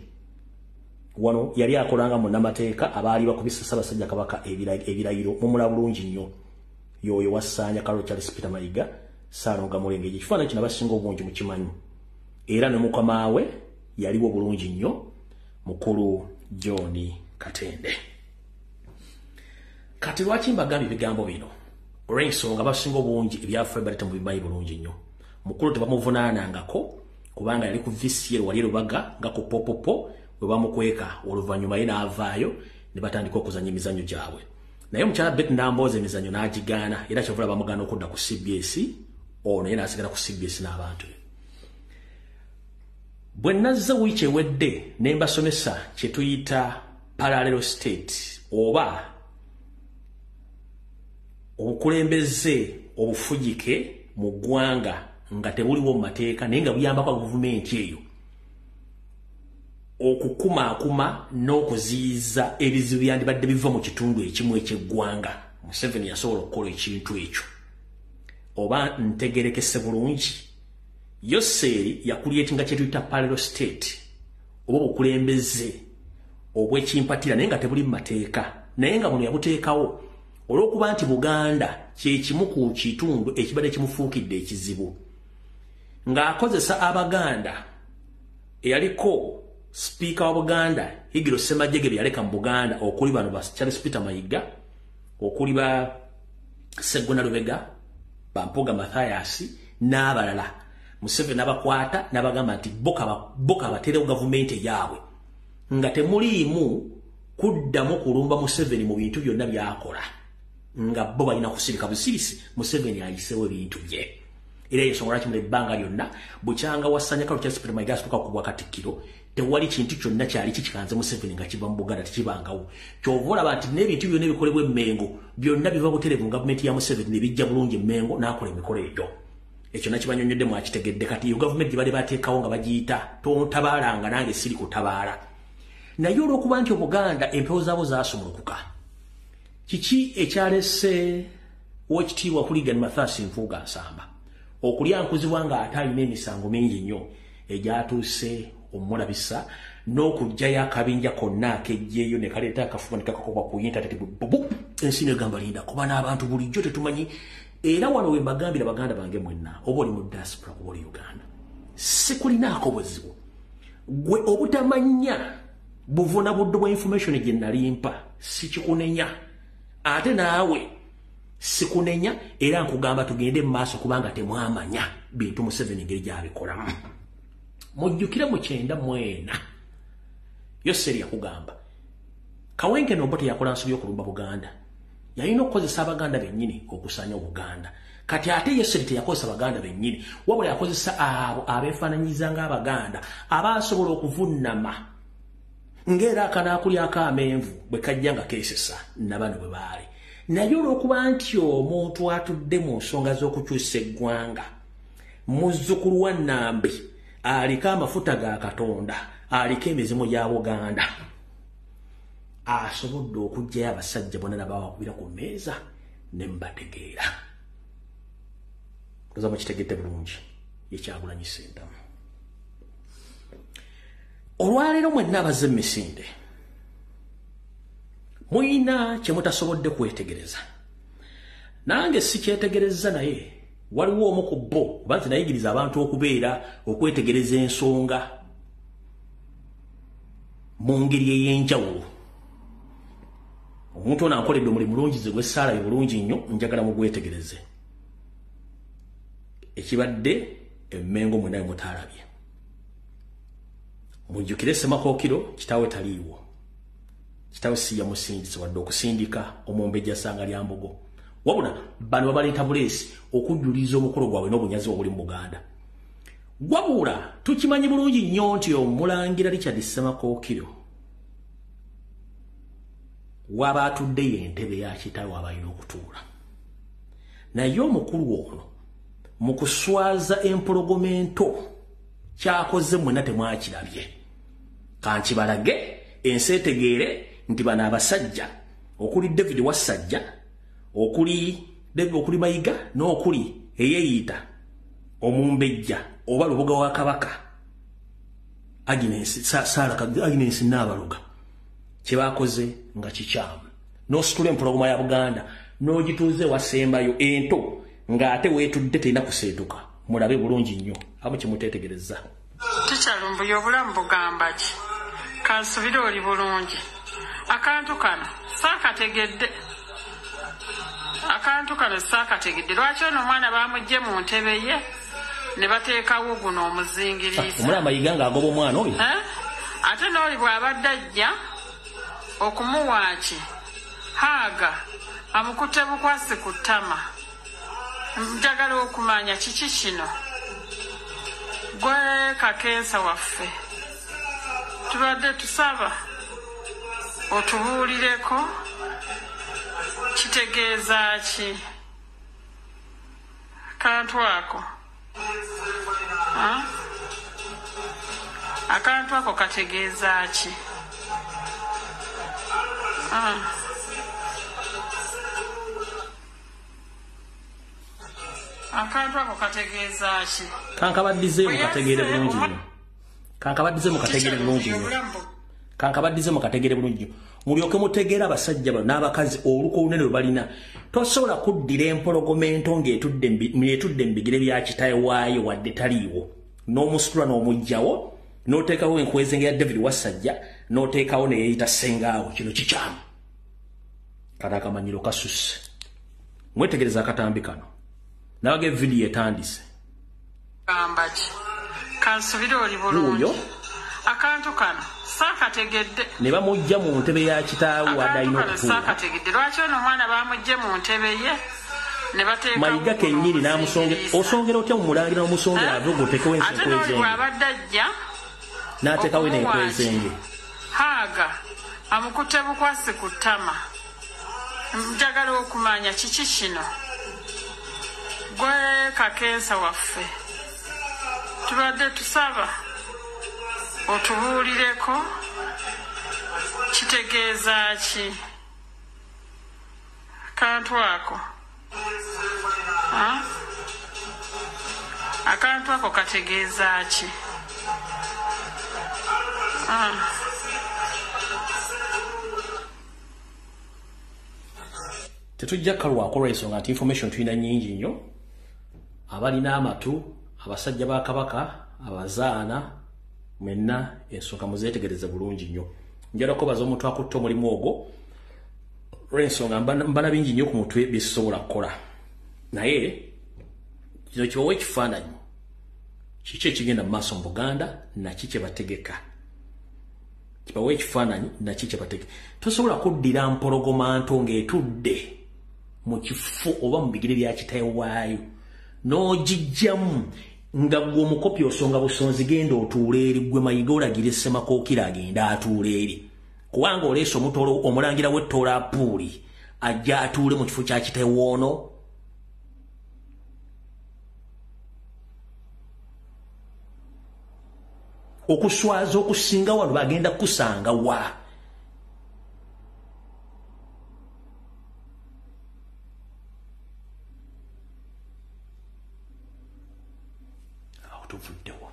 Wano yali akolanga munnamateeka abaali bakubisa ssaabasajja kabaka ebirayiro mumula bulungi nnyo. Yoyo wasaanya kalo charles peter mayiga saanoga mulenge ekyo ekifaananyi kino abasinga obungi mukimanyi era ne mukama we yaliwo bulungi nnyo mukulu john katende. Kati lwaki mbagambye ebigambo bino? Olw'ensonga basinga obungi ebyafe baleta mu bimanyi bulungi nnyo. Mukulu tebamuvunaanangako kubanga yali ku vcr wali lubaga nga ku popopo bwe bamukweka oluvannyuma ye n'avaayo ne batandika okuzanya emizannyo gyabwe. Naye omukyala bet nambooza emizannyo n'agigaana era kyovula bamugaana okudda ku cbs ono ye n'asigala ku cbs n'abantu be bwe nazze wiiki ewedde ne mbasomesa kye tuyita parallel state oba obukulembeze obufugike mu ggwanga nga tebuliwo mu mateeka naye nga buyambako gavumenti eyo. Okukumaakuma n'okuziyiza ebizibu byandibadde biva mu kitundu ekimu ekyeggwanga. Museveni yasobola okukola ekintu ekyo. Oba ntegerekese bulungi yoseeri yakulyetinga kyetuyita parallel state oba obukulembeze obwekimpatira naye nga tebuli mu mateeka. Naye nga buno yabuteekawo olw'okuba nti buganda kyekimu ku kitundu ekibadde kimufuukidde ekizibu. Ng'akozesa abaganda eyaliko sipiika wa buganda higiro semajege bye yaleka mu buganda okuli bano ba charles peter mayiga okuli ba segona lubega bampuga mathayasi n'abalala museveni n'abakwata n'abagamba nti boka baterewo gavumenti eyaabwe nga temuliimu kuddamu kulumba museveni mu bintu byonna byakola. Nga bo balina kusirika busirisi museveni ayisewo ebintu bye. Era ensonga lwaki mula ebbanga lyonna bukyanga wasanya kalo kyasipita mayiga asituka kubwa katikkiro tewali kintu kyonna kyali kikikanze museveni nga kiva mu buganda tekibangawo. Kyova olaba nti n'ebintu byonna ebikolebwa emmengo byonna biva buterevu mu gavumenti ya museveni nebijja bulungi emmengo n'akola emikolo egyo ekyo nakibanyonyodde mwakitegedde kati yo gavumenti gye bali bateekawo nga bagiyita tontabaalanga nange siri kutabaala. Naye olw'okuba nti obuganda empewo zaabo zaasumulukuka kiki ekyalese wekitiibwa kuligani mathasi nfuuga nsamba okulyankuzibwa ng'ate alina emisango mingi nnyo egyatuuse omulabisa n'okugjayo akabinja konna akejjeeyo ne kaleeta akafuba ne kakakobwa ku intaneti bubu ensi negamba linda kuba n'abantu bulijjo tetumanyi era wano we mbagambira baganda bange mwenna oba oli mu diaspora kuba oli uganda sikulinaako buzibu. Gwe obutamanya buvuna budde bwa information gye nalimpa sikikunenya. Ate naawe sikunenya era nkugamba tugende mu maaso kubanga temwamanya bintu museveni engeri gyabikolamu mujjukire mu kyenda mwena yoseri yakugamba kawenke nombo teyakola nsobi okulumba buganda yalina okukozesa abaganda bennyini okusanya obuganda. Kati ate yoseri teyakozesa baganda bennyini. Wabula yakozesa abo abeefaananyiza ng'abaganda abasobola okuvunama ng'era akanaakulyako amenvu bwe kajja nga keesesa nabano bwe baali. Naye olw'okuba nti omuntu atudde mu nsonga z'okukyusa eggwanga muzzukulu wa nambi aliko amafuta ga katonda aliko emizimu gya buganda asobodde okugjayo abasajja bonna nabawakubira ku mmeeza ne mbategeera. Oza mukitegedde bulungi yekyagulanyi sentamu olwaleero mwenna abaze emisinde muyina kyemutasobodde kwetegereza. Nange sikyetegereza naye waliwo omu ku bo oba nti nayigiriza abantu okubeera okwetegereza ensonga mu ngeri ey'enjawulo omuntu ono ankoledde omulimu mulungize gwessaalayo bulungi nnyo njagala mugwetegereze ekibadde emmengo mwenawe mutaalabye mujjukire semakookiro kitaawe taliiwo. Kitaawe si yamusindise wadde okusindika omumbejja ssanga lya mbogo. Wabula bano babaleeta buleesi okujjuliza omukolo gwabwe n'obunyazi obuli mu buganda. Wabula tukimanyi bulungi nnyo nti omulangira richard semakookiro waba atudde yentebe ya kitaawe abalina okutuula. Naye omukulu ono mu kuswaza empologomento kyakoze mwenna temwakirabye. Kankibalage ensi etegeere nti bano abasajja okuli david wasajja okuli david okuli mayiga n'okuli eyeeyita omumbejja oba lubuga wa kabaka agnes naabaluga kyebakoze nga kikyamu. Nositula empologoma ya buganda n'ogituuze wasembayo ento ng'ate weetudde terina kuseetuka. Mulabe bulungi nnyo amu kimuteetegereza tikyalumbuye obulamu bugamba ki? Kansubire oli bulungi. Akantu kano saakategedde. Akantu kano saakategedde. Lwaki ono omwana bamugje mu ntebe ye? Ne bateekawo guno omuzingiriisa omulaba mayiga ng'agoba omwana oyo? Ate n'oli bw'abadde ajja okumuwaaki haaga amukutte bukwasi ku ttama. Njagala okumanya kiki kino? Gwe kakensa waffe. Tubadde tusaba otubuulireko? Kitegeeza ki? Kantu ako akantu ako kategeeza ki Ah. akantu ako kategeeza ki? Kankabaddize mukategeere bulungi nnyo. Kankabaddize mukategeere bulungi nnyo. kankabaddize mukategeere bulungi nnyo. Mulyoke mutegeere abasajja bano n'abakazi oluko olunene lwe balina tosobola kuddira empologoma ento ng'etudde mu bigere bya kitaye waayo wadde taliiwo. N'omusitula n'omugjawo n'oteekawo enkwezenge ya david wasajja n'oteekawo neyeeyita sengaawo kino kikyamu. Kati akamanyiro kasusse. Mwetegereza akatambi kano. Nabaga evidiyo etandise kansubire oli bulungi. Akantu kano saakategedde. Ne bamugja mu ntebe ya kitaawe wadde alina kano okutuula saakategedde. Lwaki ono omwana bamugje mu ntebe ye? Mayiga kennyini n'amusongera osongera otya mu mulangira omusongera Eh? ave n'oli ensekwezenge bw'abadde ajja n'ateekawo okumuwaaki. n'enkwezenge haaga amukutte bukwasi ku ttama. Njagala okumanya kiki kino? Gwe kakensa waffe. Tubadde tusaba otubuulireko? Kitegeeza ki? Kantu ako. Akantu ako kategeeza ki Ah. tetujja kalwako lwensonga nti information tulina nyingi nnyo. Abalina amatu abasajja ba kabaka abazaana mwenna ensonga muzeetegereze bulungi nnyo. Njala kubaza omuntu akutte omulimu ogwo lwensonga mbana bingi nnyo ku mutwe byesobola kukola. Naye kino kibawa ekifaananyi kiki ekigenda mu maaso mu buganda naki kye bategeka kibawa ekifaananyi naki kye bategeka tosobola kuddira mpologoma nto ng'etudde mu kifo oba mu bigere bya kitaye waayo. N'ogijjamu nga gwe omukopi osonga busonzi genda otuula eri gwe mayiga olagire semakookira agenda atuula eri. Kubanga oleese omutolo omulangira w'ettoola apuuli ajja atuule mu kifo kya kitaye okuswaza okusinga wano bagenda kusanga wa? Awo tuvuddewo.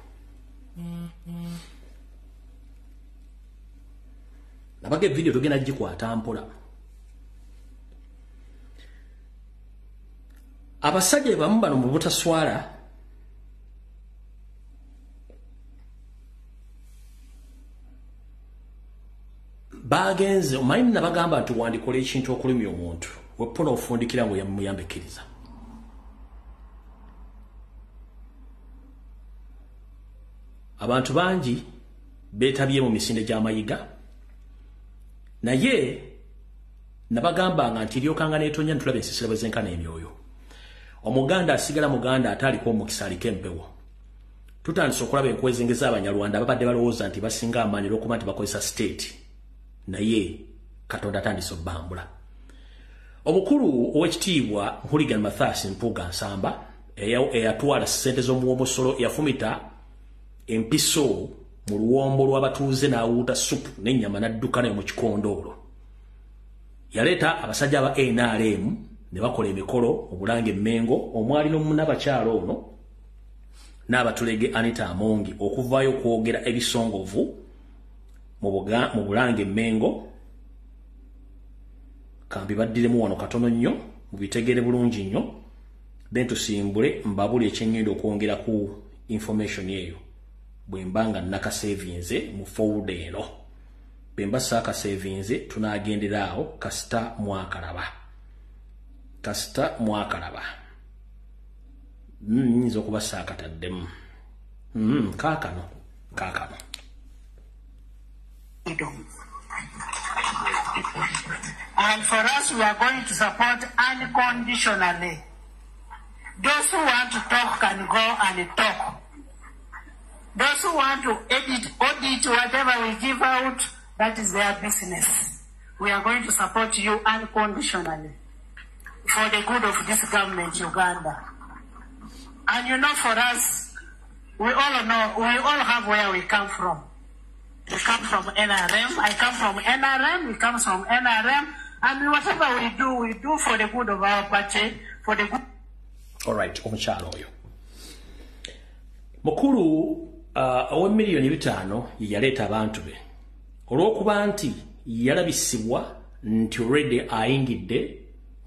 Nabaga evidiyo tugenda gikwata mpola. Abasajja bamu bano mu butaswala bagenze omanyi nabagamba nti wandikola ekintu okulumya omuntu wepona ofundikira ngu muyambikiriza abantu bangi beetabye mu misinde gy'amayiga naye nabagambanga nti eryokanga netonya nitulaba ensisira bwe zenkana emyoyo. Omuganda asigala muganda ate aliko omukisa aliko empewo. Tutandise okulaba enkwezenge z'abanyarwanda ababadde balowooza nti basinga amaanyi olwokuba nti bakozesa state naye katonda atandise obbambula omukulu owekitiibwa huligan mathas mpuga nsamba eya- eyatwala ssente z'omuwomusolo eyafumita empiso mu luwombo lw'abatuuze n'awuuta supu n'ennyama n'adduka nayo mu kikondoolo. Yaleeta abasajja aba nrm ne bakola emikolo obulanga emmengo omwali n'omunabakyalo ono n'abatulege anita amongi okuvaayo okwogera ebisongovu mu bulange emmengo kambi baddiremu wano katono nnyo mubitegeere bulungi nnyo. Then tusimbule mbabuli ekyeŋŋenda okwongera ku information eyo. Bwe mba nga nakasevinze mu folda eno. Bwe mba saakasevinze tunagendera awo kasita mwakalaba. Kasita mwakalaba. Mm, nyinza okuba saakataddemu Mm, kaakano kaakano And for us, we are going to support unconditionally. Those who want to talk can go and talk. Those who want to edit, audit whatever we give out, that is their business. We are going to support you unconditionally for the good of this government, Uganda. And you know, for us, we all know, we all have where we come from. We come from NRM. I come from NRM. We come from NRM. And whatever we do, we do for the good of our party, for the good. alright omukyalo oyo mukulu uh, ow'emiliyoni bitaano ye yaleeta abantu be olw'okuba nti yalabisibwa nti olredi ayingidde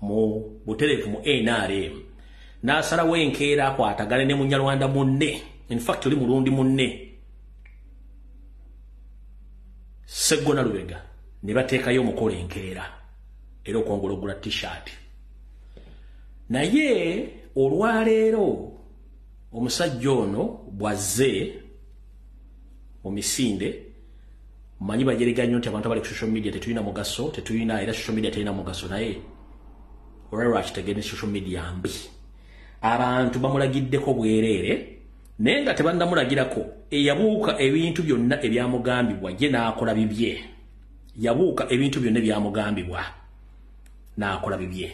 mu butereevu mu nrm n'asalawo enkeera akwatagane ne munyalwanda munne infact oli mulundi munne seggona lubega ne bateekayo omukola enkeera era okwongola ogula t-shirt. Naye olwaleero omusajja ono bwazze mu misinde manyi bajerega nnyo nti abantu abali ku social media tetulina mugaso tetulina era social media terina mugaso naye. Olwaleero akitegere ne social media mbi? Abantu bamulagiddeko bwereere naye nga tebannamulagirako eyabuuka ebintu byonna ebyamugambibwa ye n'akola bibye. Yabuuka ebintu byonna ebyamugambibwa n'akola bibye.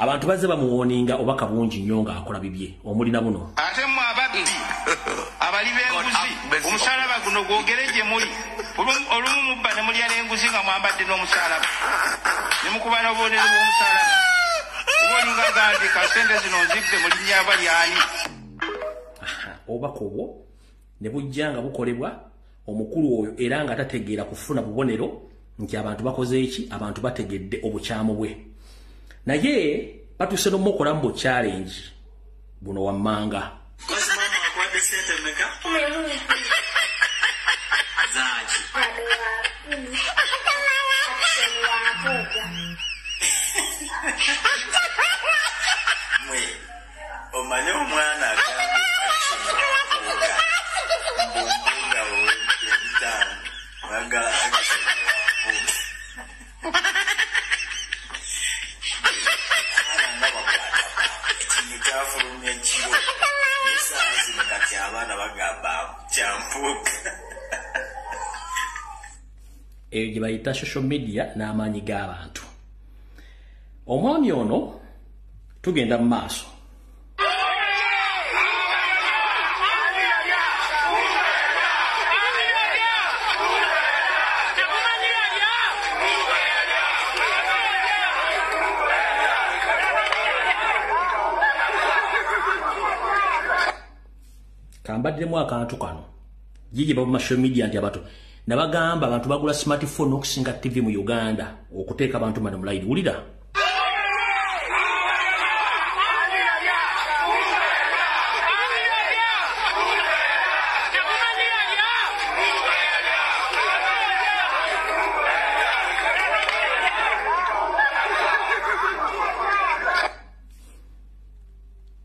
Abantu bazze bamuwoninga obaka bungi nnyo ng'akola bibye. Omulina buno? Ate mwe ababbi abali b'enguzi omusalaba guno gwogere gye muli. Olumu- mubba ne mulya n'enguzi nga mwambadde n'omusalaba. Ne mukuba n'obubonero bw'omusalaba. Oba olinga gandika sente zino nzibbe mu linnya bali ani obubaka obwo ne bujja nga bukolebwa omukulu oyo era nga tategeera kufuna bubonero nti abantu bakoze eki? Abantu bategedde obukyamu bwe. Naye batuse n'omukolamu bu challenge buno wammanga. Mwe omanye omwana mbuga mwagala ekintu kyafulumya ekiro nesaa zino kati abaana bagamba kyampuuka eyo gye bayita social media n'amaanyi g'abantu omwami ono tugenda mu maaso kambaddiremu akantu kano gigi baba social media nti abantu nabagamba abantu bagula smartphone okusinga tv mu uganda okuteeka abantu mane mu layini wulira?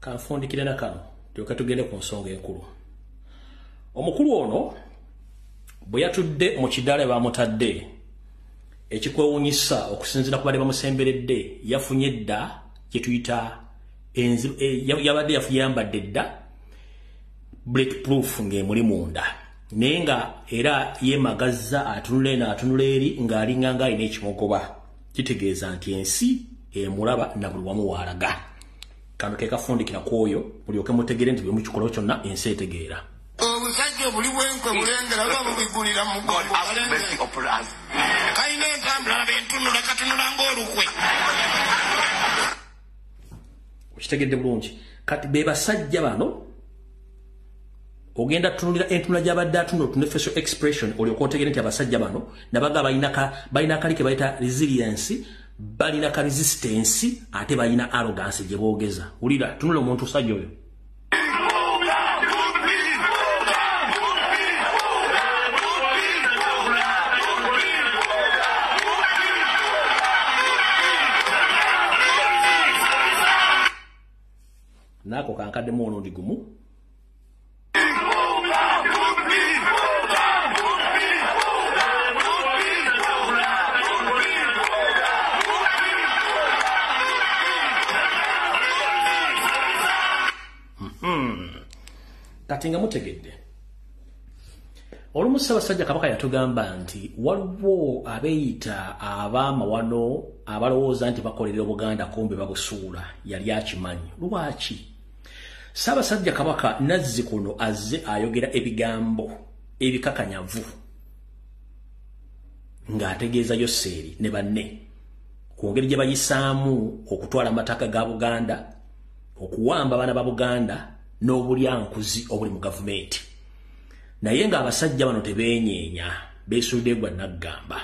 Kanfundikire na kano tulyoke tugende ku nsonga enkulu omukulu ono bwe yatudde mu kidaala bamutadde ekikwewunyisa okusinziira ku bali bamusemberedde yafunye edda kyetuyita enzi- eh, ya- yabadde yafu- yambadde edda break proof ng'emuli munda. Naye nga era yeemagazza atunula eno atunula eri ng'alinga nga alina ekimogoba kitegeeza nti ensi emulaba na buli wamu waalaga kano ke kafundikira ku oyo mulyoke mutegere nti bwe mukikolawo kyonna ensi etegeera obusajja obuli bwenkwe bulengera oba bubigulira mu mugongo kalina entambula laba entunula katunula ng'olukwe. Okitegedde bulungi. Kati be basajja bano ogenda tunulira entunula gyabadde atuna otune facial expression olyoka otegere nti abasajja bano nabaga balina akali ke bayita resilience balina ka resistance ate balina arrogance gye boogeza. Wulira tunula omuntu sajja oyo naako kankaddemu onondi gumu. Kati nga mutegedde olumu ssaabasajja kabaka yatugamba nti waliwo abeeyita abaama wano abalowooza nti bakolera obuganda kumbe babusuula yali akimanyi. Lwaki ssaabasajja kabaka nazzi kuno azze ayogera ebigambo ebikakanyavu ng'ategeeza yoseeri ne banne ku ngeri gye bayisaamu okutwala amataka ga buganda okuwamba abaana ba buganda n'obulyankuzi obuli mu gavumenti. Naye ng'abasajja bano tebeenyeenya beesudde gwa naggamba.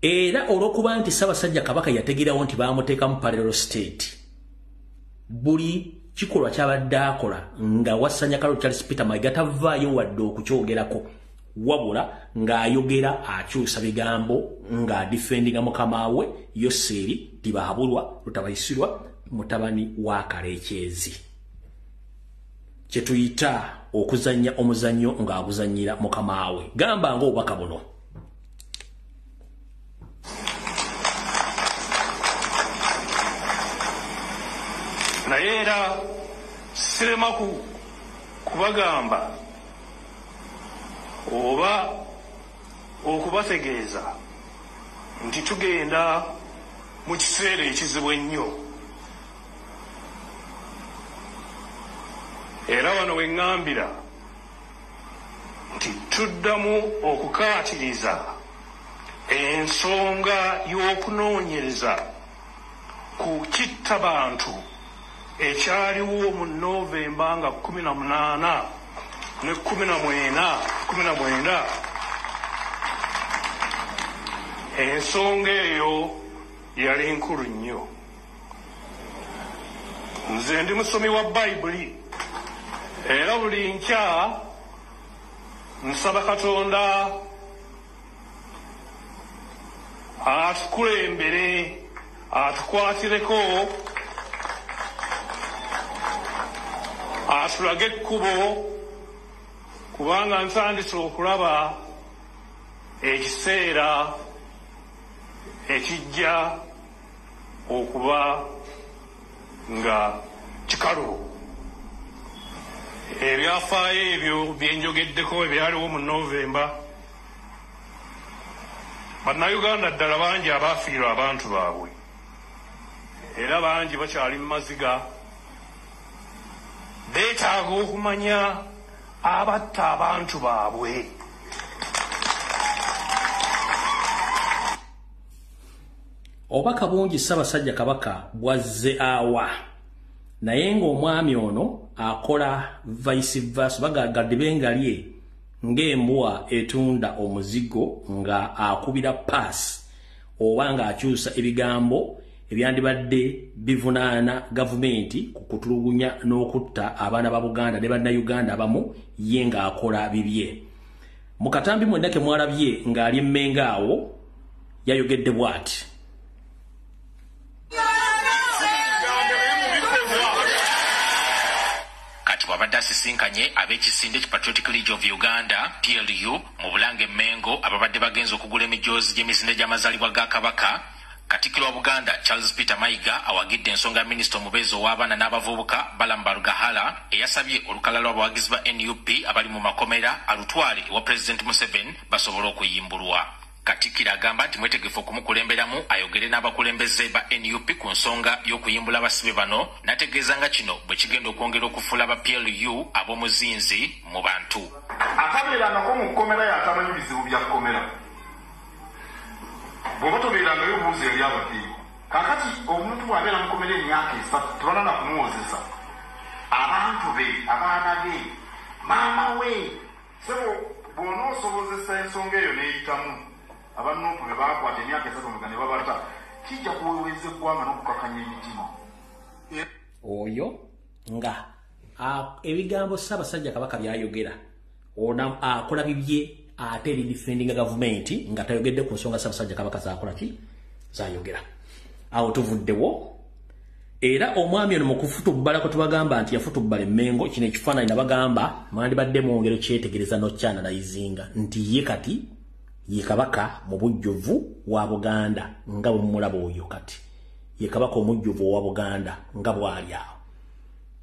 Era olw'okuba nti ssaabasajja kabaka yategerawo nti baamuteekamu parallel state buli kikolwa kyabadde akola nga wasanya kalo charles peter mayiga tavaayo wadde okukyogerako wabula ng'ayogera akyusa bigambo ng'adifendinga mukama we yoseeri tibahabulwa lutabayisirwa mutabani wa kaleekyezi kyetuyita okuzanya omuzannyo ng'aguzanyira mukama we. Gamba ngaobubaka buno. Naye era sirema kubagamba oba okubategeeza nti tugenda mu kiseera ekizibu ennyo. Era wano we ŋŋambira nti tuddamu okukaatiriza ensonga y'okunoonyereza ku kitta bantu ekyaliwo mu novemba nga 18 ne 19 ensonga eyo yali nkulu nnyo. Nze ndi musomi wa bayibuli era buli nkya nsaba katonda atukulembere atukwatireko atulage ekkubo kubanga ntandise okulaba ekiseera ekijja okuba nga kikalu. Ebyafaayo ebyo byenjogeddeko ebyaliwo mu novemba bannayuganda ddala bangi abaafiirwa abantu baabwe. Era bangi bakyali mu maziga beetaaga okumanya abatta abantu baabwe. Obubaka bungi ssaabasajja kabaka bwazze awa. Naye ng'omwami ono akola vice versa bagaagadde bengalye ng'embwa etunda omuzigo nga akubira paasi oba ng'akyusa ebigambo ebyandibadde bivunaana gavumenti ku kutulugunya n'okutta abaana ba buganda ne bannayuganda abamu ye ng'akola bibye. Mu katambi mwenna ke mwalabye ng'ali emmenga awo yayogedde bw'ati. Abadde asisinkanye ab'ekisinde patriotic league of uganda plu mu bulange mengo ababadde bagenza okugula emijoozi gy'emisinde gy'amazaalibwa ga kabaka katikkiro wa buganda charles peter mayiga awagidde ensonga minisita omubeezi ow'abaana n'abavubuka balamu barugahala eyasabye olukalala lw'abawagizi ba nup abali mu makomera alutwale ewa pulezidenti museveni basobole okuyimbulwa. Katikkiro agamba nti mwetegefu okumukulemberamu ayogere n'abakulembeze ba nup ku nsonga y'okuyimbula abasibe bano n'ategeeza nga kino bwe kigenda okwongera okufuula aba plu ab'omuzinzi mu bantu. Atabeerangako mu kkomera yatamanyi bizibu bya kkomera bw'oba tobeerangayo obuuzi eri abatiibwa kakati omuntu bw'abeera mu kkomera emyaka esatu tebanana kumuwozesa. Abantu be abaana be maama we. Sebo bw'onoosobozesa ensonga eyo n'eyitamu abanuupu be baakwata emyaka esatu muga ne babata kijja kuweweza eggwanga n'okukakanya emitima. Oyo nga ebigambo ssaabasajja kabaka byayogera. Ona akola bibye ate eri defendinga gavumenti nga tayogedde ku nsonga ssaabasajja kabaka zakola ki? Zayogera. Awo tuvuddewo. Era omwami ono mukufutubbala kwe tubagamba nti yafutubbala emmengo kino ekifaananyi nabagamba mwandibadde mu ngero kyetegereza nokyanalayizinga nti ye kati ye kabaka mu bujjuvu wa buganda nga bwe mumulaba oyo kati. Ye kabaka omujjuvu owa buganda nga bwali awo.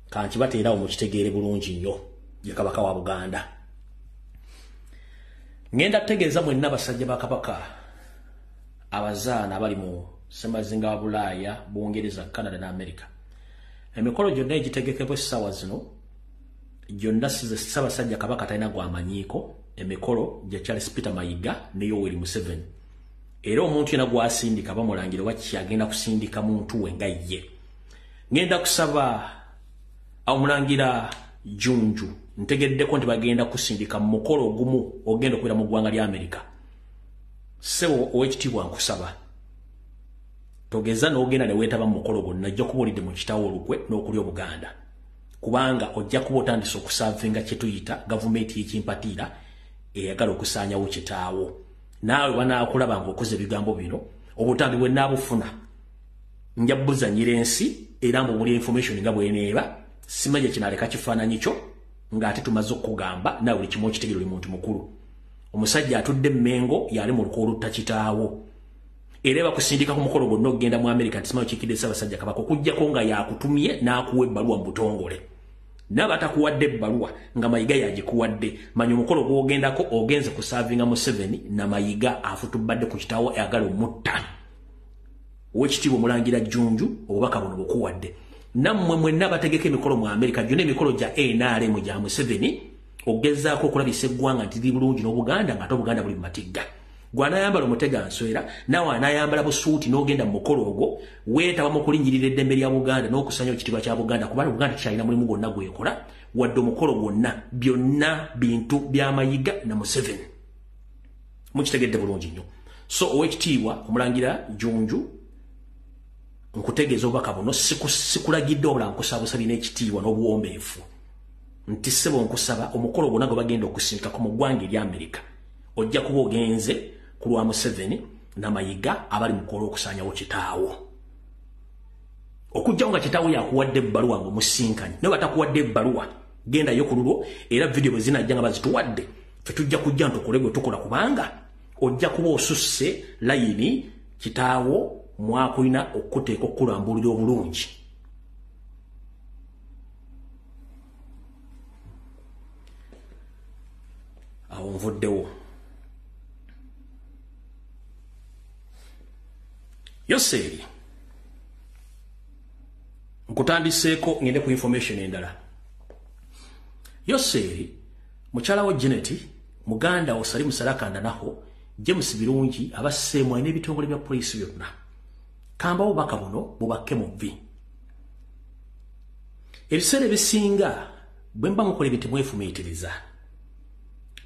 Kankibateerawo mukitegeere bulungi nnyo ye kabaka wa buganda ŋŋenda kutegeeza mwenna basajja ba kabaka abazaana abali mu semazinga wa bulaaya bungereza canada ne america. Emikolo gyonna egitegekebwa essaawa zino gyonna size ssaabasajja kabaka talina gwamanyiiko. Emikolo gya charles peter mayiga ne yoweri museveni. Era omuntu yena gwasindika bamulangira oba kyagenda kusindika muntu we nga ye. Ŋŋenda kusaba omulangira junju ntegeddeko nti bagenda kusindika mu mukolo ogumu ogenda okubeera mu ggwanga lya amerika sebo owekitiibwa nkusaba togeza n'ogenda ne weetaba mu mukolo gwonna ojja kuba olidde mu kitawo olukwe n'okuli obuganda. Kubanga ojja kuba otandise okusaavinga kye tuyita gavumenti y'ekimpatiira eyagala okusaanyawo kitaawo. Naawe banaakulaba ng'okoze ebigambo bino obutambi bwe naabufuna nja buzanyira ensi era mbubuli information nga bweneeba simanya kinaleka kifaananyi kyo ng'ate tumaze okukugamba naawe buli kimu okitegere oli muntu mukulu. Omusajja atudde emmengo yali mu luko olutta kitaawo. Era bakusindika ku mukolo gwonna okugenda mu amerika nti simanyi kikidde ssaabasajja kabaka okugjako nga yakutumye n'akuwa ebbaluwa mu butongole. Naaba atakuwadde ebbaluwa nga mayiga yagikuwadde. Manya omukolo gwogendako ogenze kusaavinga museveni na mayiga afutubadde ku kitaawo ayagala omutta. Owekitiibwa omulangira jjunju obubaka buno bukuwadde nammwe mwenna bategeka emikolo mu amerika gyonna emikolo gya nrm gya museveni ogezaako okulabisa eggwanga nti liri bulungi n'obuganda ng'ate obuganda buli mu matigga. Gwanayambala omutega nswera naawe anayambala busuuti n'ogenda mu mukolo ogwo weetaba mu kulinnyirira eddembe lya buganda n'okusanya ekitiibwa kya buganda kubanga buganda kikyalina mulimu gwonna gwekola wadde omukolo gwonna byonna bintu byamayiga na museveni. Mukitegedde bulungi nnyo. So owekitiibwa omulangira junju nkutegeeza obubaka buno siku- sikulagidde obula nkusabusabye n'ekitiibwa n'obuwombeefu. Nti ssebo nkusaba omukolo gwonna gwe bagenda okusindikako mu ggwanga erya amerika. Ojja kuba ogenze ku lwa museveni namayiga abali mukola okusanyawo kitaawo. Okugjawo nga kitaawo yakuwadde ebbaluwa ngaomusinkanye naye batakuwadde ebbaluwa gendayo ku lulwo era vidiyo bwe zinajja nga bazituwadde fe tujja kujja ntukole gwe tukola kubanga ojja kuba osusse layini kitaawo mwakulina okuteeka okukulambulira obulungi awo nvuddewo. Yoseeri nkutandiseeko ngende ku information endala. Yoseeri mukyala wo geneti muganda wo sali musalakanda naho james birungi abasseemu alina ebitongole bya poliisi byonna kambawo bubaka buno bubakke mu bbi. Ebiseera ebisinga bwe mba mukola ebintu mwefumiitiriza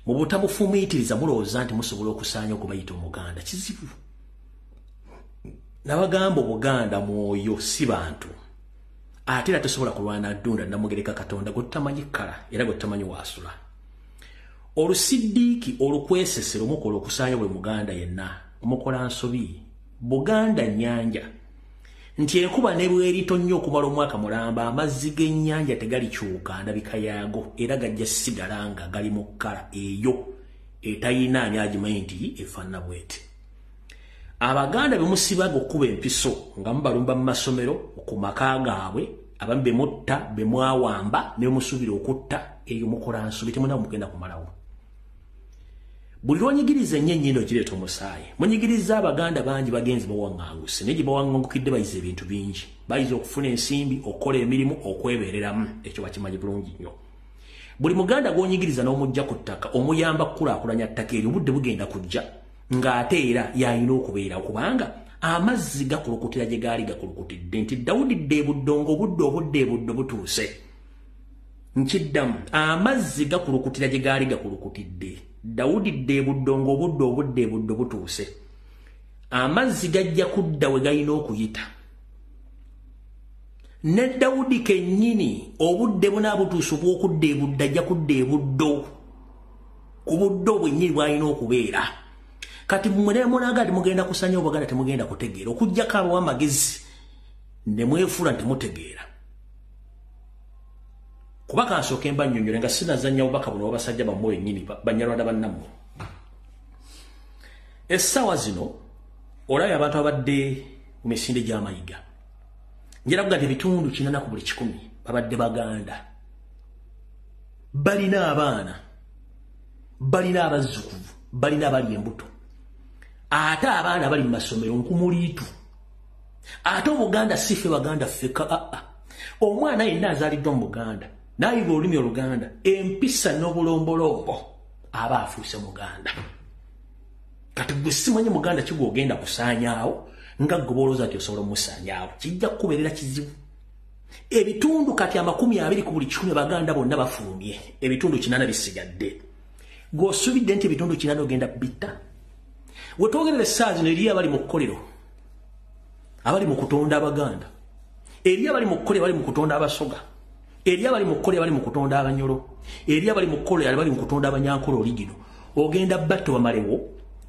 mu butamufumiitiriza mulowooza nti musobola okusaanya okubayita omuganda. Kizibu. Nabagamba obuganda mwoyo si bantu. Ate era tosobola kulwana ddunda namugereka katonda gwe tutamanyi kkala era gwe tutamanyi waasula olusiddiiki olukwesesera omukola okusaanya bwe muganda yenna. Omukola nsobi buganda nnyanja. Nti enkuba ne bwerito nnyo okumala omwaka mulamba amazzi g'ennyanja tegalikyuka ndabika yaago era gajja sigala nga gali mu kkala eyo etayina ani agimanyi nti efaanana bweti. Abaganda bemusibaga okuba empiso nga mubalumba mu masomero ku maka gaabwe abamu bemutta bemwawamba nemusuubira okutta eyo mukola nsobi temuna mugenda kumalawo buli lwonyigiriza ennyo ennyindo gireeta omusaayi munyigiriza abaganda bangi bagenzi bawaŋŋanguse naye gye bawaŋŋangukidde bayiza ebintu bingi. Bayiza okufuna ensimbi okukola emirimu okwebeereramu. Ekyo bakimanyi bulungi nnyo. Buli muganda gw'onyigiriza n'omujja ku ttaka omuyamba kukulaakulanya ttaka eryo obudde bugenda kujja ng'ate era yalina okubeera kubanga amazzi gakulukutira gye gaali gakulukutidde. Nti dawudi dde buddongo obudde obudde ebudde butuuse. Nkiddamu amazzi gakulukutira gye gaali gakulukutidde dawudi ddeebuddo ng'obudde obudde ebuddo butuuse. Amazzi gajja kudda we galina okuyita. Ne dawudi kennyini obudde buna butuusa obw'okudda ebudde ajja kudda ebuddo. Ku budde obwennyini bw'alina okubeera. Kati munemunaga ti mugenda kusanya obwagala temugenda kutegeera. Okugjako abawo amagezi ne mwefuula ntemutegeera kuba kansooka emba nnyonnyole nga sinazanya bubaka buno babasajja bammwe bennyini banyalwanda bannammwe. Essaawa zino olabye abantu abadde mu misinde gy'amayiga. Njera kuga nti ebitundu kinana ku buli kikumi babadde baganda. Balina abaana balina abazzukuvu balina abali embuto. Ate abaana bali mu masomero nkumuliitu ate obuganda sife baganda ffeka aa omwana yenna azaaliddwa mu buganda nayiga olulimi oluganda empisa n'obulombolombo aba afuuse muganda. Kati gwe simanyi muganda kigwe ogenda kusaanyaawo nga gwe boolooza nti osobola omusaanyaawo kijja kukubeerera kizibu. Ebitundu kati amakumi abiri ku buli kikumi baganda bonna bafulumye ebitundu kinana bisigadde. Gweosuubidde nti ebitundu kinana ogenda bitta. Wetwogerera essaawa zino eriyo abali mu kkolero abali mu kutonda abaganda eriyo abali mu kkolero abali mu kutonda abasoga eri abali mu kkolero abali mu kutonda abanyolo. Eri abali mu kkolero abali mu kutonda abanyankolo oligino ogenda batta wamalewo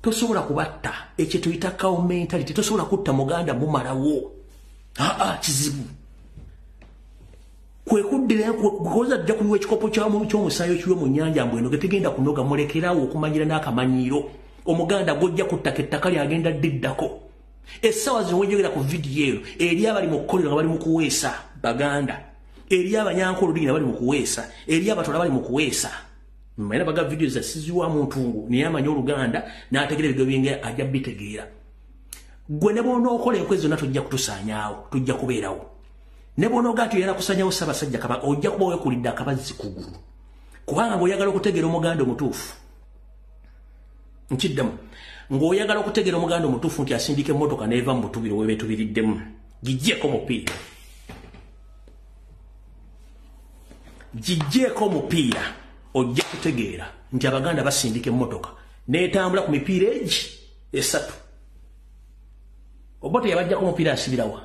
tosobola kubatta. Ekyo tuyita kaumentality tosobola kutta muganda mumalawo. Aa kizibu. Kwekuddirakoza ajja kuliwa ekikopo ky'omusaayi okiwe mu nyanja mbweno getegenda kunoga mulekerawo okumanyira n'akamanyiiro. Omuganda gojja kuttaka ettaka lyagenda ddiddako essaawa zino wenjogera ku vidiyo eyo. Eri abali mu kkolero nga bali mu kuweesa baganda eri abanyankolo ligina bali mu kuweesa eri abatola bali mu kuweesa. Mmaina baga vidiyo zasiziwamu ntungu naye amanya oluganda n'ategera ebigo binge ajja bitegeera. Gwe ne bwonookola enkwezi zonna tojja kutusaanyaawo tujja kubeerawo. Ne bwonooga nti oyagala kusanyawo ssaabasajja kabaka ojja kuba weekulidde akabazzi kugulu kubanga ng'oyagala okutegeera omuganda omutuufu. Nkiddamu ng'oyagala okutegeera omuganda omutuufu nti asindika emmotoka neeva mu butubiro webeetubiriddemu gijjeeko mupiira gijjeeko omupiira ojja kutegeera nti abaganda basindika emmotoka. Netambula ku mipiira egi esatu. Obote yabajjako omupiira asibirawa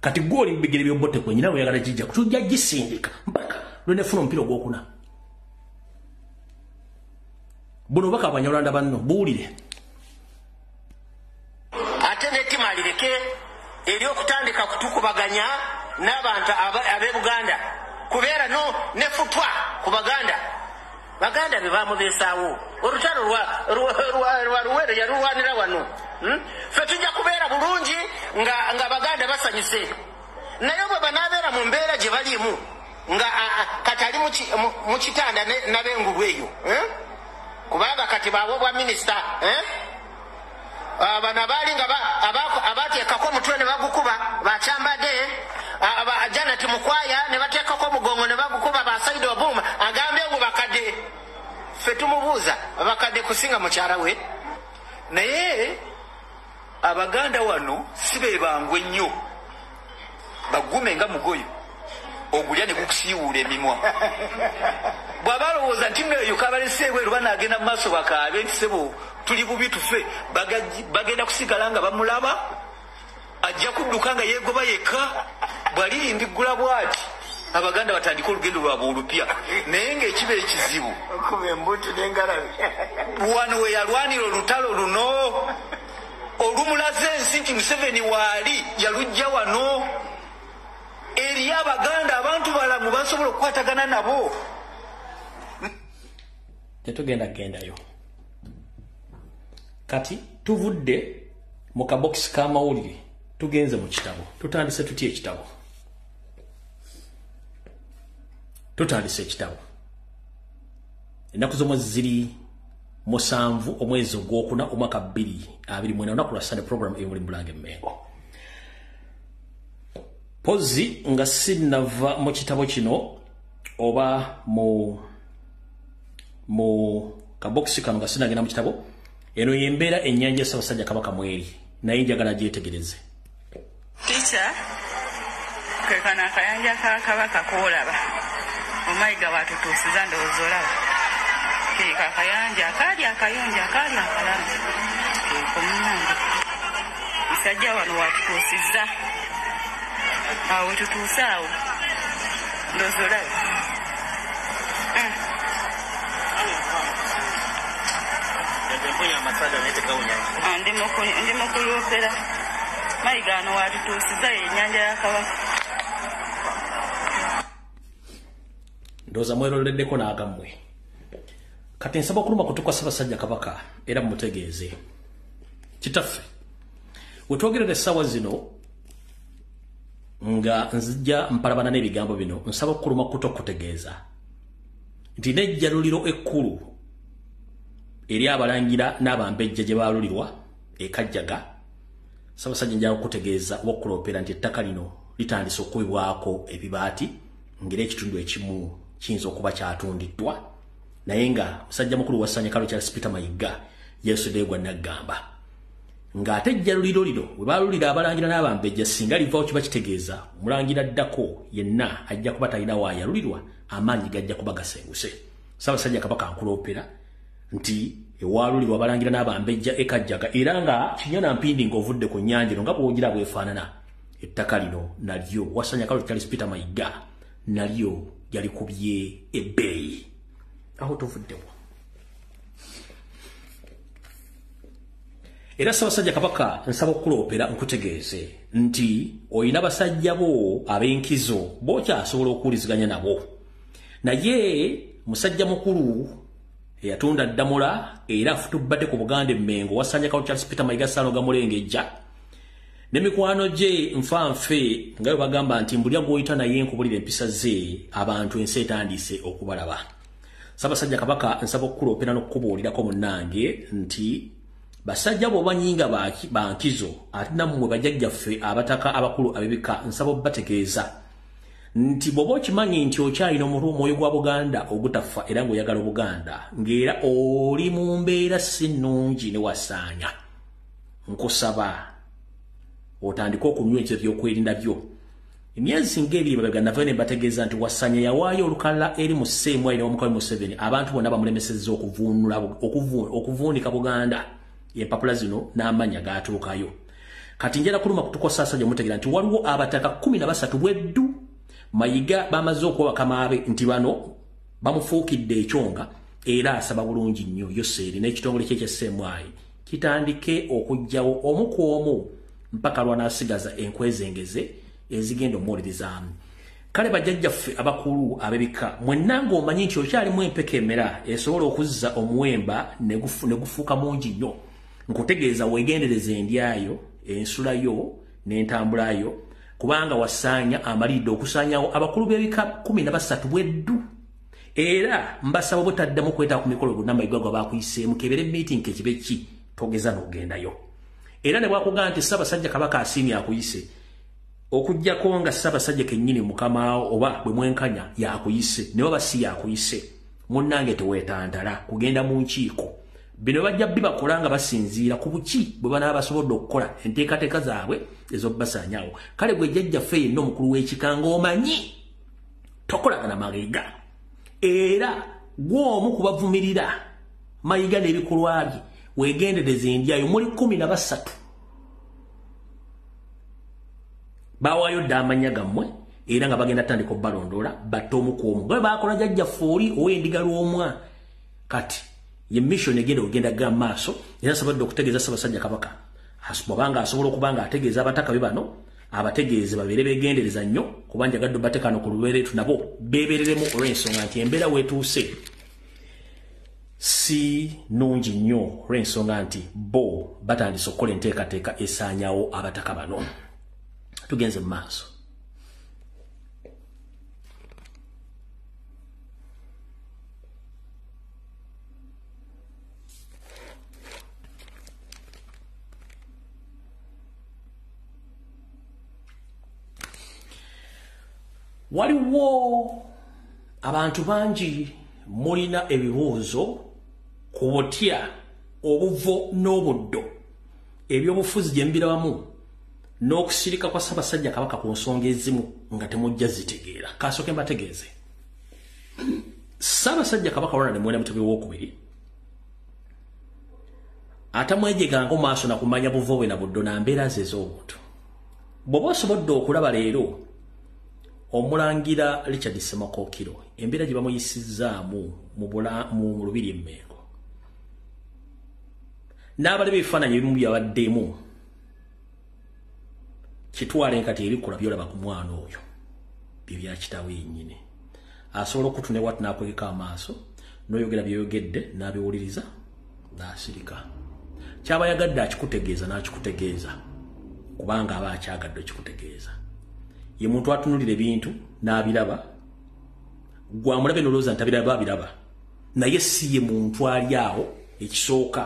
kati gwoli bigere byobote kwenyina weyagala gijja tujja gisindika. Mpaka lwenefuna omupiira ogwokuna. Buno baka abanyalwanda banno buwulire. Ate nettima lireke eri okutandika kutukubaganya n'abantu ab'e buganda kubeera nefutwa ku baganda. Baganda be bamubeesaawo. Olutalo lwa luwere yalulwanira wano. Fe tujja kubeera bulungi nga baganda basanyuse. Naye bwe banaabeera mu mbeera gye balimu nga kati ali mu kitanda nabengulu eyo kubanga kati baawe bwa minisita bano abaali nga abateekako omutwe ne bagukuba bakyambadde janati mukwaya ne bateekako omugongo ne bagukuba basaidi obuuma agambye ngu bakadde ffe tumubuuza bakadde kusinga mukyala we. Naye abaganda wano si be bangwe nnyo. Bagume nga mugoyo ogulya ne gukusiiwuula emimwa. Bw'aba alowooza nti ngaeyo kabalese ebweru banaagenda mu maaso bakaabe nti sebo tuli bubi tufe bagenda kusigala nga bamulaba ajja kudduka nga yeegoba yekka bwalirindiggula bwati? Abaganda batandika olugendo lwabwe olupya naye ngaekiba ekizibu. Wano we yalwanira olutalo luno olumulaze ensi nti museveni waali yalujja wano. Eriyo abaganda abantu balamu basobola okukwatagana nabo. Tetugenda kugendayo kati tuvudde mu kabokisi k'amawulire tugenze mu kitabo. Tutandise tutya ekitabo. Tutandise ekitabo. Ennaku z'omwezi ziri musanvu omwezi ogwokuna omwaka bbiri abiri mwena olunaku lwa sande program eyomuli mulange emmengo. Pozi nga sinnava mu kitabo kino oba mu mu kabokisi kano nga sinagenda mu kitabo eno yembeera ennyanja ssaabasajja kabaka mweri naye njagala gyetegereze tica kekano akayanja ka kabaka koolaba omayiga watutuusiza ndowooza olaba. Keeko akayanja akaali akayonja akaali akalamu keeko munange musajja wano watutuusiza. Awo wetutuuse awo. Ndowooza olaba. Mm. Ah, ndi muku- ndi mukuluupera mayiga wano watutuusiza yenyanja yakabaka ndowooza mweroleddeko n'agammwe kati nsaba okuluma kutukwa ssaabasajja kabaka era mumutegeeze kitaffe wetwogerera essaawa zino nga nzija mpalabana n'ebigambo bino. Nsaba okuluma kuto kutegeeza nti n'ejjaluliro ekkulu eri abalangira n'abambejja gye baalulirwa ekajjaga ssaabasajja njala okutegeeza oba okuloopera nti ettaka lino litandise okubibwako ebibaati ngeri ekitundu ekimu kiyinza okuba kyatundiddwa naye nga musajja mukulu wa ssanyakalo charles peter mayiga yeesuddeyo gwa naggamba ng'ate ejjaluliro lino bwe baalulira abalangira n'abambejja singa livaawo kiba kitegeeza omulangira ddako yenna ajja kuba talina waayalulirwa amaanyi gajja kuba gasenguse ssaabasajja kabaka nkuloopera nti ewaalulirwa abalangira n'abambejja ekajjaga era nga kinyana mpindi ng'ovudde ku nnyanja eno nga bw'ogira bwefaanana ettaka lino nalyo wasanyakalo charles peter mayiga nalyo yalikubye ebbeeyi. Aho tovuddewo era ssaabasajja kabaka nsaba okuloopera nkutegeeze nti olina basajja bo ab'enkizo b'okyasobola okuwuliziganya nabo. Naye musajja mukulu eyatunda ddamula era afutubadde ku buganda emmengo wasanyakalo charles peter mayiga saanoga mulengejja ne mikwano gye nfanfe nga bwe bagamba nti mbulya gw'oyita naye nkubulira empisa ze abantu ensi etandise okubalaba. Ssaabasajja kabaka nsaba okukuloopera n'okukubuulirako munnange nti basajja bw'obanyinga bankizo ate nammwe bajjajjaffe abataka abakulu ab'ebika nsaba obbategeeza nti bw'oba okimanyi nti okyalina omutwe omwoyo gwa buganda ogutafa era ng'oyagala obuganda ng'era oli mu mbeera si nnungi ne wasaanya nkusaba otandike okunywa ekyo byokwerinda byo. Emyezi singa ebiri mabega navayo ne mbategeeza nti wasanya yawaayo olukalala eri mu seemwai ne wamukami museveni abantu bonna bamulemesezza okuvuunika buganda. Empapula zino n'amannya gatuukayo kati njala kuluma kutukosaasa gye mutegeera nti waliwo abataka kumi na basatu bweddu mayiga bamaze okuba bakamaabe nti bano bamufuukidde ekyonga era asaba bulungi nnyo yoseeri n'ekitongole kye ekyesemwayi kitandike okugjawo omu ku omu mpaka lwanaasigaza enkwezengeze ezigenda omuwulirizaamu. Kale bajjajjaffe abakulu ab'ebika mwenna ng'omanyi nti okyalimu empeka emera esobola okuzza omuwemba ne gufuuka mungi nnyo. Nkutegeeza weegendereza endyayo ensulayo n'entambulayo kubanga wasaanya amaliridde okusaanyawo abakulu b'ebika kumi na basatu bweddu. Era mbasaba butaddamu kwetaba ku mikolo gonna mayiga gwa bakuyiseemu kebere meeting kekibe ki? Togeza n'ogendayo. Era ne bwakugamba nti ssaabasajja kabaka asiimye akuyise okugjako nga ssaabasajja kennyini mukamaawo oba bwe mwenkanya yakuyise ne baba si yakuyise. Munnange teweetantala kugenda mu nkiiko bino bajja bibakola nga basinziira ku buki bwe banaaba basobodde okukola enteekateeka zaabwe ez'okubasaanyaawo kale gwe jjajjaffe yenna omukulu w'ekika ng'omanyi tokolagana mayiga. Era gw'omu kubavumirira mayiga n'ebikolwa bye weegendereza endyayo muli kumi na basatu. Bawaayo dda amanya gammwe era nga bagenda tandika obbalondoola batte omu ku omu. Nga bwe baakola jjajjaffe oli ow'endiga lw'omwa kati ye mission egenda okugenda ga maaso era sabadde okutegeeza ssaabasajja kabaka. Bw'obanga asobola okuba nga ategeeza abataka be bano abategeeze babeere beegendereza nnyo kuba njagadde obatekano ku lubeereetu nabo beebereremu olw'ensonga nti embeera weetuuse. Si nungi nnyo olw'ensonga nti bo batandise okukola enteekateeka esaanyaawo abataka bano. Tugenze mu maaso waliwo abantu bangi mulina ebibuuzo ku butya obuvo n'obuddo. Ebyobufuzi gye mbirabamu n'okusirika kwa ssaabasajja kabaka ku nsonga ezimu nga temujja zitegeera. Kasooke mbategeeze. Ssaabasajja kabaka lwana ne mwena mutebi wokubiri atamwejeganga maaso nakumanya buva bwe na buddo na mbeera ze ez'obuntu bw'oba osobodde okulaba leero omulangira richard semakookiro embeera gye bamuyisizzaamu mu lubiri emmengo n'abali b'ebifaananyi ebimu byabaddemu kitwale nkati ebikola byolaba ku mwana oyo byebyakitawe yennyini. Asobola okutunewati n'akwegeka amaaso n'oyogera byeyokedde n'abiwuliriza n'asirika. Kyaba yagadde akikutegeeza n'akikutegeeza kubanga aba akyagadde okikutegeeza ye muntu atunulira ebintu n'abiraba gwamulabe nolowooza ntabiraba abiraba naye si ye muntu ali awo ekisooka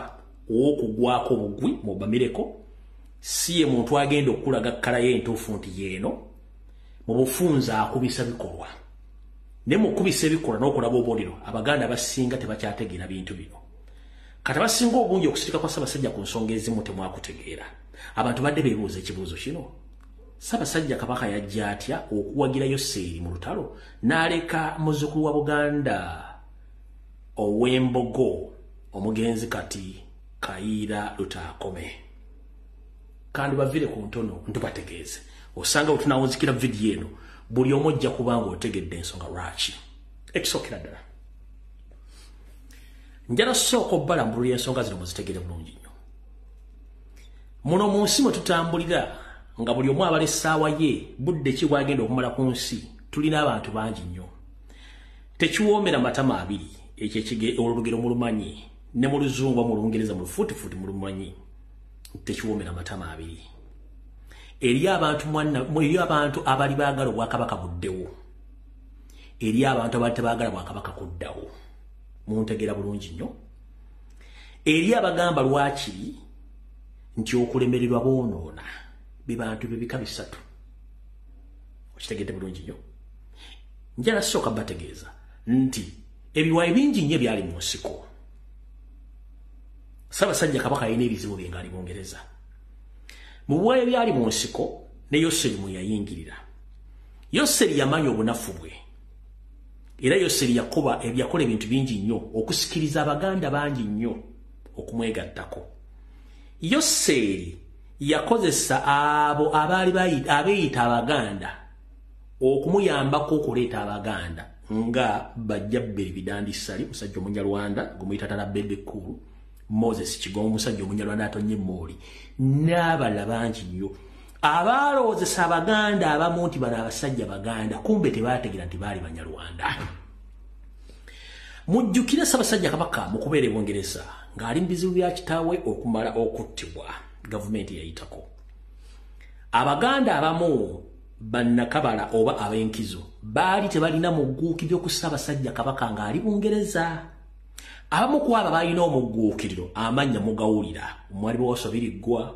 ow'okugwako obugwi mu bamireko si ye muntu agenda okulaga kkala ye entuufu nti yeeno mu bufunza akubisa bikolwa. Naye mukubisa ebikolwa n'okulaba obuliro abaganda abasinga tebakyategeera bintu bino. Kati abasinga obungi okusirika kwa ssaabasajja ku nsonga ezimu temwakutegeera. Abantu badde beebuuza ekibuuzo kino ssaabasajja kabaka yajja atya okuwagirayo seeri mu lutalo n'aleka muzzukulu wa buganda ow'embogo omugenzi kati kayiira lutaakome. Kandi bavire ku ntono ntubategeeze. Osanga wetunawunzikira vidiyo eno buli omu ojja kubanga otegedde ensonga lwaki? Ekisookera ddala. Njala sooka obbalambulula ensonga zino muzitegere bulungi nnyo. Muno mu nsi mwe tutambulira nga buli omu abala essaawa ye budde ki bwagenda okumala ku nsi tulina abantu bangi nnyo. Tekiwoomera matama abiri ekyo olugero mulumanyi ne mu luzungu mu lungereza mu lufuutifuuti mulumanyi tekiwoomera matama abiri. Eri abantu abali baagala obwakabaka buddewo. Eri abantu abali tebaagala bwakabaka kuddawo. Muntegeera bulungi nnyo. Eri abagamba lwakiri nti okulemererwa boonoona bibantu bebika bisatu. Okitegedde bulungi nnyo. Njala sooka bategeeza nti ebiwayi bingi nnyo ebyali mu nsiko. Ssaabasajja kabaka alina ebizibu bye ngaali bungereza mu buwayo byali mu nsiko ne yoseri mwe yayingirira. Yoseri yamanya obunafu bwe. Era yoseri yakoba yakola ebintu bingi nnyo okusikiriza abaganda bangi nnyo okumwegattako. Yoseri yakozesa abo abaali abeeyita abaganda okumuyambako okuleeta abaganda nga bajja bberi bidandisali musajja omunyarwanda gumuyita tala bebekulu moses kigomo omusajja omunyarwanda atonye mooli n'abalala bangi nnyo. Abalowozesa abaganda abamu nti bano abasajja baganda kumbe tebategeera nti baali banyarwanda mujjukire ssaabasajja kabaka mu kubeera ebungereza ng'ali mu bizibu bya kitaawe okumala okuttibwa gavumenti yayitako abaganda abamu bannakabala oba ab'enkizo baali tebalina mugguukiriro ku ssaabasajja kabaka ng'ali bungereza abamu ku abo balina omugguukiriro amannya mugawulira. Mwali bawasobiriggwa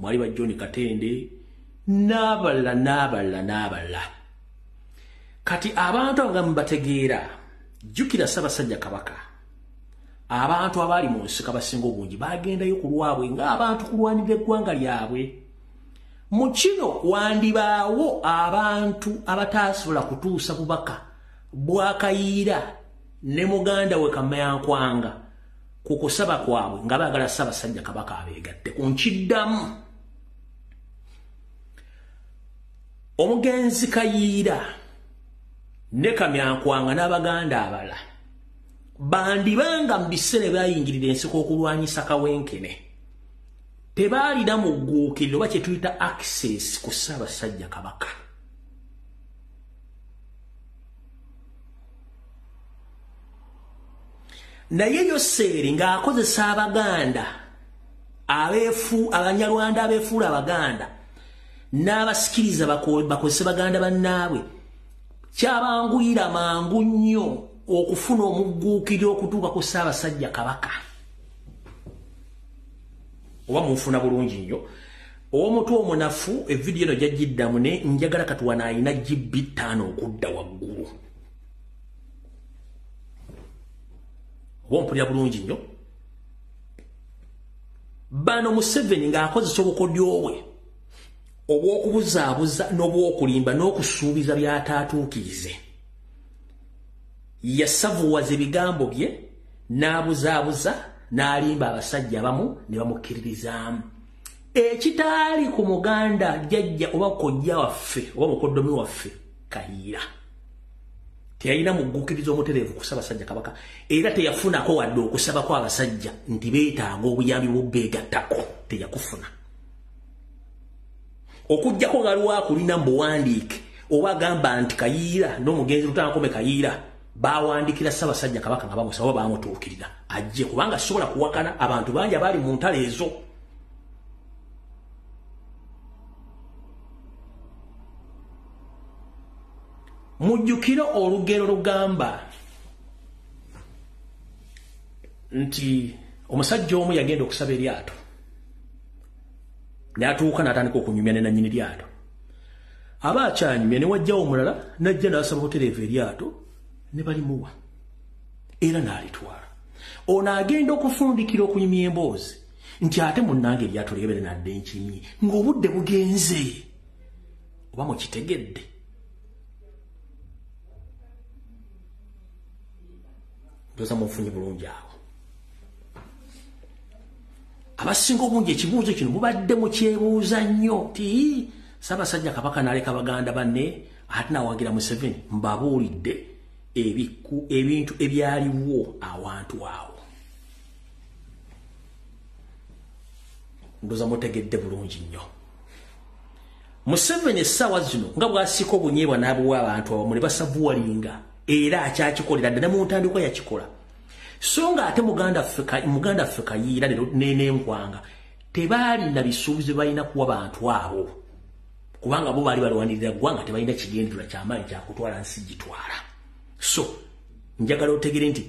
mwali ba john katende n'abalala n'abalala n'abalala kati abantu abagambi bategeera jjukira ssaabasajja kabaka abantu abaali mu nsika basinga obungi bagendayo ku lwabwe ng'abantu kulwanirira eggwanga lyabwe. Mu kino wandibaawo abantu abataasobola kutuusa bubaka bwakayiira ne muganda we kamayankwanga ku kusaba kwabwe nga baagala ssaabasajja kabaka abeegatte ku nkiddamu. Omugenzi kayiira ne kamyankwanga n'abaganda abala bandibanga mu biseera byayingirira ensiko okulwanyisa kawenkene. Tebaalina mugguukiriro oba kyetuyita access ku ssaabasajja kabaka. Naye yoseeri ng'akozesa abaganda abeefu abanyarwanda abeefuula abaganda n'abasikiriza bakozese baganda bannaabwe kyabanguyira mangu nnyo okufuna omugguukiriro okutuuka ku ssaabasajja kabaka. Oba munfuna bulungi nnyo. Ow'omutwe omunafu evidiyo eno gyagiddamu ne njagala katuwana alina gibbi ttaano okudda waggulu. Oba ompulira bulungi nnyo? Bano museveni ng'akozesa obukodyo bwe obw'okubuzaabuza n'obw'okulimba n'okusuubiza by'ataatuukirize yasavuwaza ebigambo bye n'abuzaabuza n'alimba abasajja abamu ne bamukkiririzaamu. Ekitaali ku muganda jjajja oba kojja waffe oba mukoddomi waffe kayiira teyalina muggukiriza omutereevu ku ssaabasajja kabaka era teyafunako wadde okusabako abasajja nti beetaaga obuyambi bubbeegattako teyakufuna. Okugjako nga lwakulina mubuwandiike oba agamba nti kayiira n'omugenzi lutankome kayiira bawandikira ssaabasajja kabaka nga bamusaba bamutuukirira. Ajje kubanga sisobola kuwakana abantu bangi abaali mu ntalo ezo. Mujjukire olugero lugamba nti omusajja omu yagenda okusaba eryato n'atuuka n'atandika okunyumya ne nanyini lyato aba akyanyumya ne wajjawo omulala najja n'asaba obutereevu eryato ne balimuwa. Era n'alitwala. Ono agenda okufundikira okunyumya emboozi nti ate munnange eryato lyebere nadde nkimye ng'obudde bugenze. Oba mukitegedde? Ndoza munfunye bulungi awo. Abasinga obungi ekibuuzo kino mubadde mukyebuuza nnyo ti saabasajja kabaka n'aleka baganda banne ate nawagira museveni mbabuulidde ebintu ebyaliwo awantu awo ndoza mutegedde bulungi nnyo. Museveni essaawa zino nga bwasika obunyeebwa n'abuwa abantu awamu ne basavuwalinga era akyakikolera ddala mu ntandikwa yakikola. So nga ate muganda ffe kayiira nenenkwanga tebaalina bisuubizo balina kuwa bantu abo. Kubanga bo baali balwanirira ggwanga tebalina kigendererwa kyamaanyi kyakutwala nsi gitwala so njagala otegere nti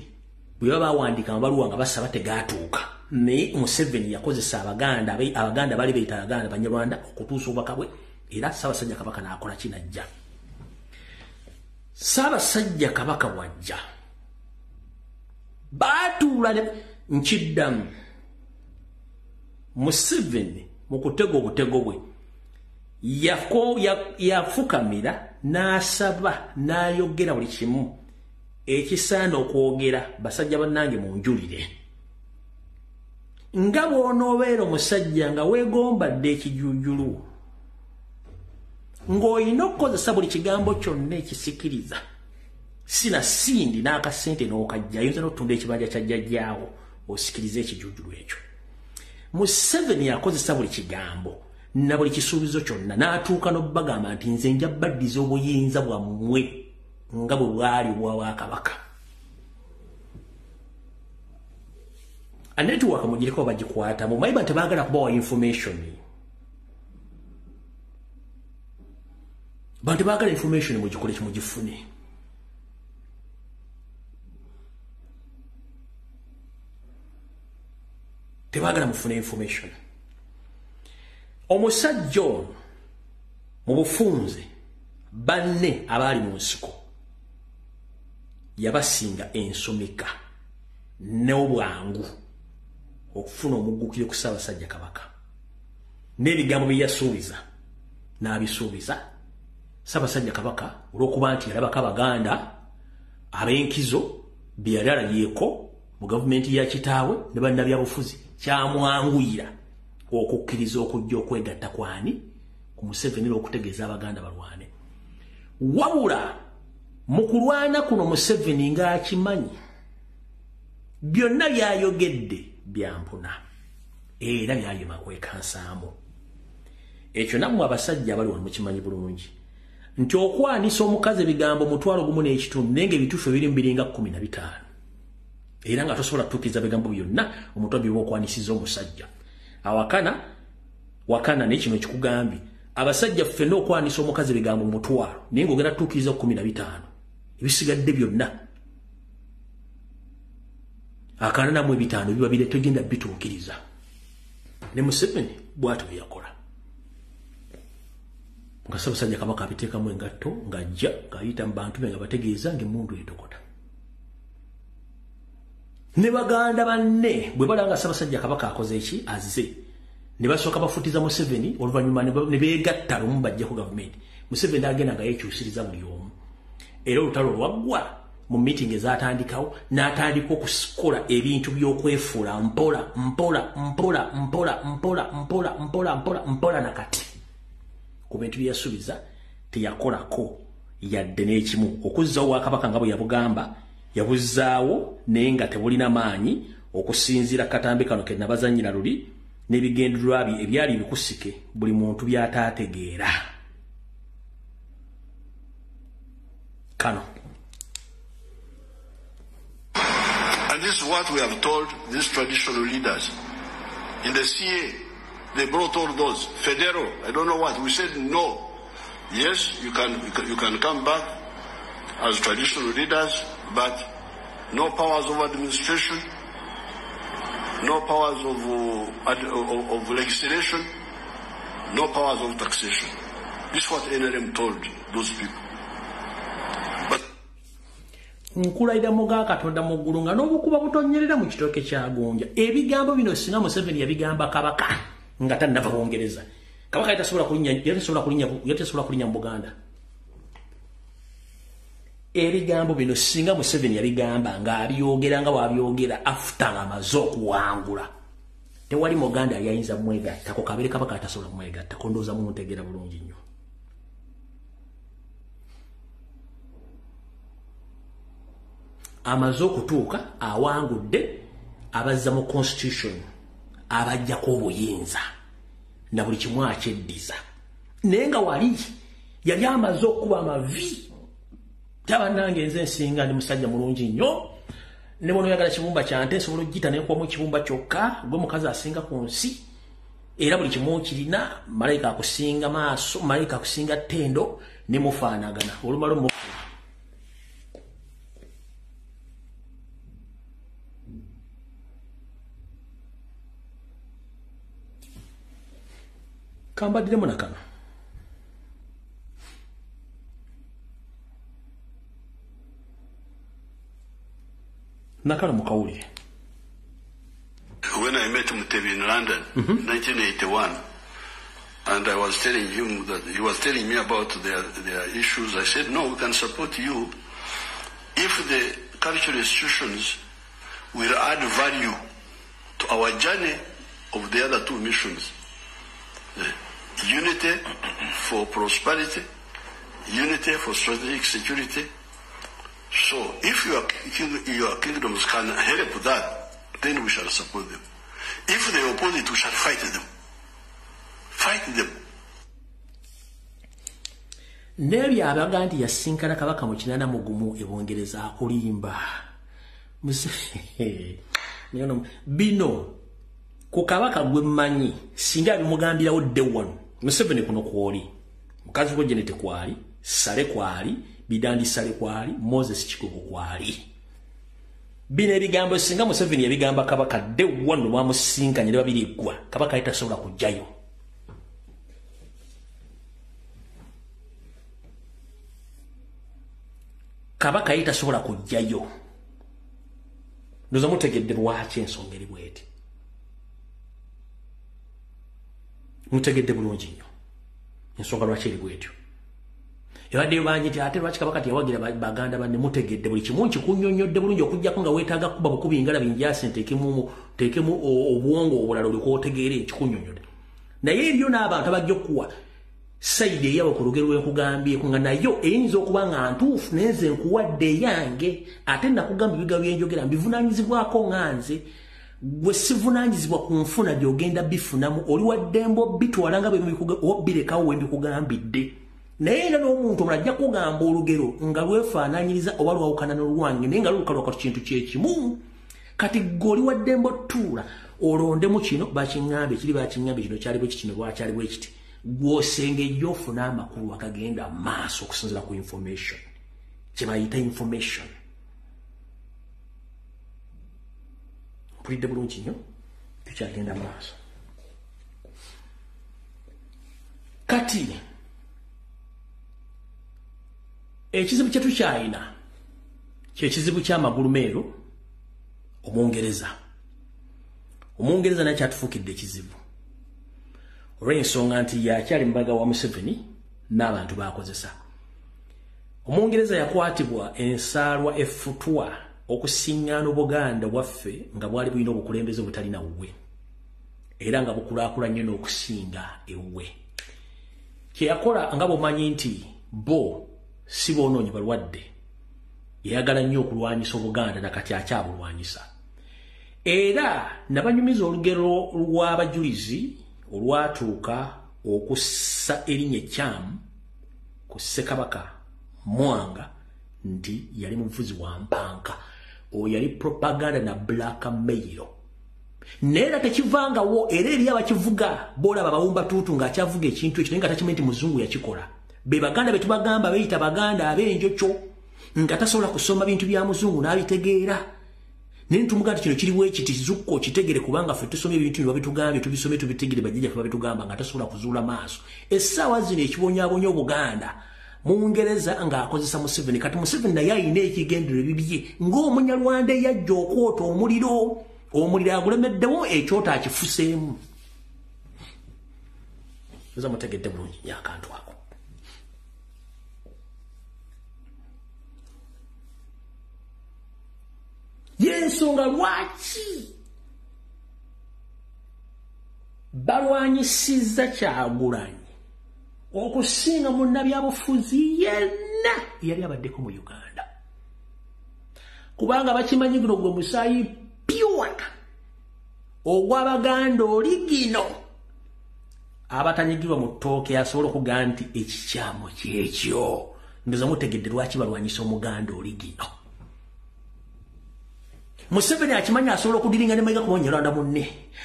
bwe baba bawandika amabaluwa nga basaba tegaatuuka. Naye museveni yakozesa abaganda abaganda baali beeta abaganda banyarwanda okutuusa obubaka bwe era saabasajja kabaka naakola kinajja saabasajja kabaka wajja. Baatuula nkiddamu. Museveni mu kutega obutego bwe yafukamira n'asaba n'ayogera buli kimu ekisaana okwogera basajja bannange munjulire. Nga bw'onoobeera omusajja nga weegombadde ekijujulu ng'olina okukozesa buli kigambo kyonna ekisikiriza sina sindi n'akasente n'okajja ayinza n'otunda ekibanja kya jjajjaawo osikiriza ekijujulu ekyo. Museveni akozesa buli kigambo na buli kisuubizo kyonna n'atuuka n'obbagamba nti nze nja baddiza obuyinza bwammwe nga bwe bwali bwawakabaka anetiwaka mugireko bagikwatamu mayiba tebaagala kubawa information. Bantu baagala information mugikole kimugifune tebagala mufune information. Omusajja ono mu bufunze banne abaali mu nsiko yabasinga ensomeka n'obwangu okufuna omuggukire ku ssaabasajja kabaka. N'ebigambo bye yasuubiza n'abisuubiza ssaabasajja kabaka olw'okuba nti yalabako abaganda ab'enkizo bye yali alabyeko mu gavumenti ya kitaawe ne bannabyabufuzi kyamwanguyira okukkiriza okujja okwegatta kwani ku museveni lw'okutegeeza abaganda balwane. Wabula mu kulwana kuno museveni ng'akimanyi byonna byayogedde byampuna era byalima kwekansaamu ekyo nammwe abasajja abali wano mukimanyi bulungi nti okwanisa omukazi ebigambo mutwalo gumu n'ekitundu naye ngaebituufu ebiri mubiringa kkumi na bitaano era nga tosobola kutuukiriza bigambo byonna omutwe byoba okwanisiza omusajja. Awakana wakana naye kino kikugambye abasajja ffenna okwanisa omukazi ebigambo mutwalo naye ngaogenda tutuukiriza kkumi na bitaano ebisigadde byonna. Akana namu ebitaano biba bire togenda bituukiriza. Ne museveni bwatyo bweyakola nga sabasajja kabaka abiteekamu engatto ng'ajja ng'ayita mu bantu be nga bategeeza ng'emundu etokota. Ne baganda banne bwe balaba nga sabasajja kabaka akoze eki azze. Ne basooka bafutiza museveni oluvannyuma ne beegatta lumu bajjaku gavumenti. Museveni agenda nga yeekyusiriza buli omu era olutalo lwaggwa mu meeting ezatandikawo n'atandika okukola ebintu by'okwefuula mpola mpola mpola mpola mpola mpola mpola mpola mpola nakati ku bintu byeyasuubiza teyakolako yadde n'ekimu. Okuzzaawo wakabaka nga bwe yabugamba yabuzaawo naye nga tebulina maanyi okusinziira katambi kano ke nabazanyira luli n'ebigendererwa bye ebyali bikusike buli muntu by'ataategeera kano And this is what we have told these traditional leaders. In the CA, they brought all those. Federo, I don't know what. We said no. Yes, you can, you can, come back as traditional leaders, but no powers of administration, no powers of, uh, of, of legislation, no powers of taxation. This is what NLM told those people. Nkulayira muga katonda mu ggulu nga n'obukuba butonyerera mu kitooke kya gonja. Ebigambo bino singa museveni yabigamba kabaka nga tannava bungereza kabaka yatasobola kulinnya mu buganda. Ebigambo bino singa museveni yabigamba ng'abyogera nga wabyogera afuta nga amaze okuwangula. Tewali muganda yali ayinza mwegattako kabere kabaka atasobola kumwegattako ndowooza muntegeera bulungi nnyo amaze okutuuka awangudde abazza mu constitution abajjako obuyinza na buli kimu akyeddiza. Naye nga wali yali amaze okuba amavi. Tabannange nze nsinga ndi musajja mulungi nnyo. Ne bona oyagala kibumba kyante nsobola okgita nenkubamu ekibumba kyokka gwe mukazi asinga ku nsi era buli kimu kirina malayika akusinga maaso malayika akusinga ttendo ne mufaanagana. Olumala omufu kambaddiremu nakano nakano mukawulire when I met Mutebi in London, mm-hmm. 1981, and I was telling him that he was telling me about their, their issues, I said, no, we can support you if the cultural institutions will add value to our journey of the other two missions. The unity for prosperity, unity for strategic security. So if your, your kingdoms can help that, then we shall support them. If they oppose it, we shall fight them. Fight them. n'ebyo abaga nti yasinkana kabaka mu kinana mugumu ebungereza akulimba bino ku kabaka gwe mmanyi singa bimugambirawo dde wano museveni kuno kwoli? Mukazi we jenete kwali? Sale kwali? Bidandi sale kwali? Moses kikugu kwali? Bino ebigambo singa museveni yabigamba kabaka dde wano lwamusinkanye ne babiri eggwa kabaka yali tasobola kujjayo. Kabaka yali tasobola kujjayo. Ndoza mutegedde lwaki ensonga eri bweti mutegedde bulungi nnyo. Ensonga lwaki eri bwetyo? Ebaddeyo bangi nti ate lwaki kabaka teyawagira baganda banne mutegedde buli kimu nkikunyonyodde bulungi okujjako nga weetaaga kuba bukubi ngala binjasi nteekemu obwongo obulala oliko otegeere nkikunyonyodde naye eriyo n'abantu abajja okuwa sayidi eyawe ku lugero lwenkugambyeku nga nayo eyinza okuba nga ntuufu naye nze nkuwadde eyange ate nakugamba ebiga byenjogera mbivunanyizibwako nga nze gwe sivunanyizibwa ku nfuna gyogenda bifunamu oli waddembe obitwala nga obbirekawo wembikugambidde naye era n'omuntu omula ajja kugamba olugero nga lwefaananyiriza oba lwawukana n'olwange naye nga lulukalwaka tu kintu kyekimu kati gwe oli waddembe otuula olondemu kino bakiŋŋambe ekiri bakiŋŋambe kino kyali bwe kitino lwakyali bwe kiti gw'osengejja ofuna amakulu akagenda maaso okusinzira ku information. Kyebayita information mpulidde bulungi nnyo tukyagenda maaso kati. Ekizibu kye tukyayina kyekizibu kyamagulu meeru omungereza omungereza naye kyatufuukidde ekizibu olw'ensonga nti yakyali mubaga wa museveni n'abantu bakozesa omungereza yakwatibwa ensaalwa effutwa okusiŋŋaana obuganda bwaffe nga bwali bulina obukulembeze butalina wuwe. Era nga bukulaakulanye n'okusinga ewuwe. Kyeyakola nga bwomanyi nti bo si boonoonyi balwadde yayagala nnyo okulwanyisa obuganda nakati akyabulwanyisa era nabanyumiza olugero lw'abajulizi olwatuuka okussa erinnya ekyamu ku ssekabaka mwanga nti yali muvuzi wa mpanka oyo yali propaganda na blackmail naye era tekivangawo era eri abakivuga boolaba bawumba tuutu ng'akyavuga ekintu ekyo naye nga takimanyi nti muzungu yakikola. Be baganda be tubagamba beeyita baganda ab'enjokyo nga tasobola kusoma bintu bya muzungu n'abitegeera. Naye ntumuga nti kino kiriwo ekiti zukko kitegere kubanga ffe tusomye ebintu bye babitugambye tubisome tubitegere bajjajjaffe babitugamba nga tasobola kuzuula maaso. Essaawa zino ekibonyaabonya obuganda mungereza ng'akozesa museveni. Kati museveni naye ayina ekigendero bibye ng'omunyarwanda eyajja okwota omuliro omuliro agulemeddewo ekyoto akifuseemu oza mutegedde bulungi nyo akantu ako. Yensonga lwaki balwanyisiza kyagulanyi okusinga munnabyabufuzi yenna yali abaddeko mu uganda. Kubanga bakimanyi guno gwe musaayi pyuwa ogw'abaganda oli gino abatanyigirwa mu ttooke asobola okugaa nti ekikyamo kyekyo. Ndoza mutegedde lwaki balwanyisa omuganda oli gino museveni akimanyi asobola okudiringa ne mayiga kuba munyarwanda munne.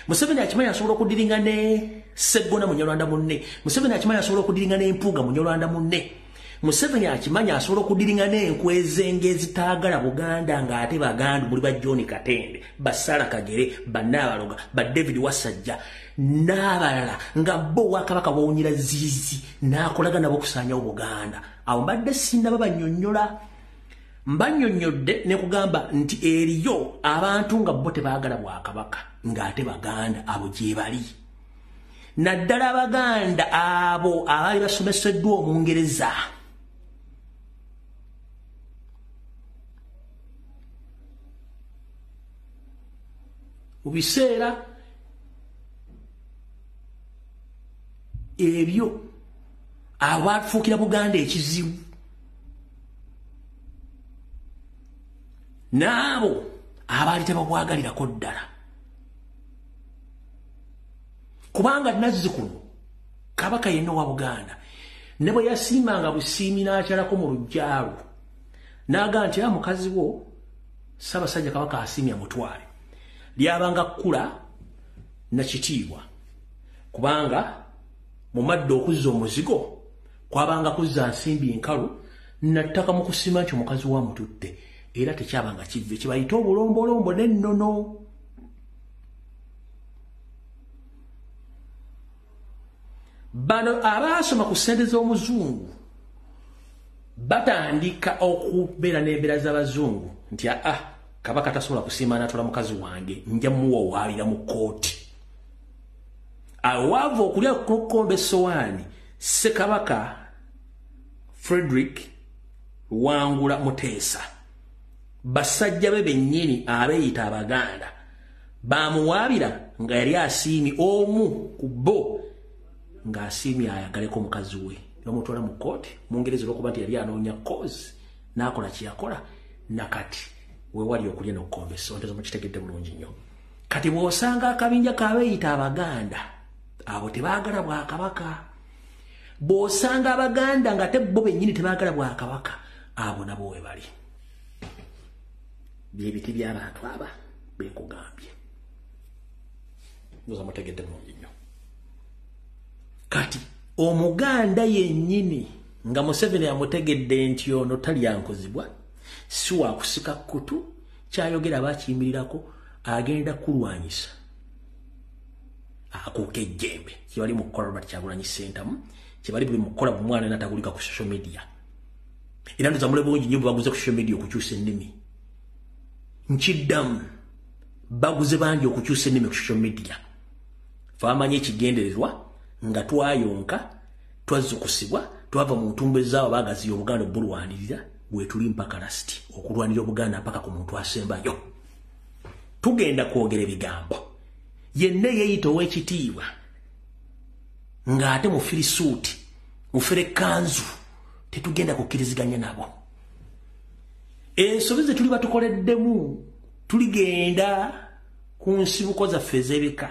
Museveni akimanyi asobola okudiringa ne seggona munyarwanda munne. Museveni akimanyi asobola okudiringa n'empuuga munyarwanda munne. Museveni akimanyi asobola okudiringa n'enkwezenge ezitaagala buganda ng'ate baganda muli ba john katende basala kagere banaabaloga ba david wasajja n'abalala nga bo wakabaka bawunyira ziizi n'akolaga nabo okusaanyawo buganda. Awo mbadde sinaba bannyonnyola mbanyonyodde ne kugamba nti eriyo abantu nga bo tebaagala bwakabaka ng'ate baganda abo gye bali. Naddala abaganda abo abaali basomeseddwa omungereza. Mu biseera ebyo abafuukira buganda ekizibu n'abo abaali tebabwagalirako ddala. Kubanga nazzikuno kabaka yenna wa buganda ne bwe yasiimanga busiimi n'akyalako mu lujjaalu n'agaa nti a mukazi wo ssaabasajja kabaka asiimya mutwale. Lyabanga kkula nakitiibwa kubanga mu madde okuzza omuzigo kwabanga kuzza nsimbi nkalu nattaka mu kusima nti omukazi wa mututte era tekyabanga kivve kibayita obulombolombo n'ennono. Bano abaasoma ku ssente z'omuzungu batandika okubeera n'embeera z'abazungu nti aa kabaka tasobola kusiima natwala mukazi wange nja muwa owaalira mu kooti awo waava okulya kukomba essowaani ssekabaka frederick wangula muteesa basajja be bennyini abeeyita abaganda bamuwaabira nga yali asiimye omu ku bo ng'asiimye ayagaleko omukazi we. Nomutwala mu kooti mungereza olwokuba nti yali anoonya kozi n'akola kyeyakola nakati wewali okulya nokukomba esontezo mukitegedde bulungi nnyo. Kati bw'osanga akabinja kabeeyita abaganda abo tebaagala bwakabaka bw'osanga abaganda nga te bo bennyini tebaagala bwakabaka abo nabo we bali byebiti by'abantu aba benkugambye ndoza mutegedde bulungi nnyo kati omuganda yennyini nga museveni amutegedde nti ono talyankozibwa si wakusika kutu kyayogera bakiyimirirako agenda kulwanyisa. Akuuka ejjembe kyebali mukukola robert kyagulanyi sentamu kyebali buli mukukola mumwana natagulika ku social media. Era ndoza mule bungi nnyo bwebaguze ku social media okukyusa ennimi nkiddamu baguze bangi okukyusa ennimi ku social media. Faamanye ekigendererwa nga twayonka twazukusibwa twava mu ntumbe zaawo baagaziya obuganda obulwanirira bwetuli mpaka lasiti okulwanira obuganda mpaka ku muntu asembayo. Tugenda kwogera ebigambo. Yenna yeeyita ow'ekitiibwa ng'ate mufirisuuti mufere kanzu tetugenda kukkiriziganya nabo ensobi ze tuli batukoleddemu tuligenda ku nsibuko zaffe ez'ebika.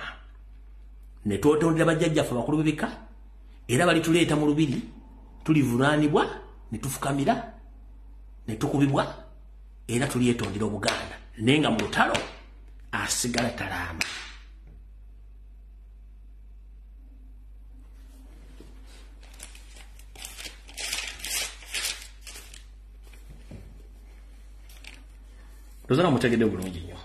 Ne twotondera bajjajjaffe abakulu b'ebika era balituleeta mu lubiri tulivunaanibwa ne tufukamira ne tukubibwa era tulyetondera obuganda. Naye nga mu lutalo asigala talaama tozana mutegedde bulungi nnyo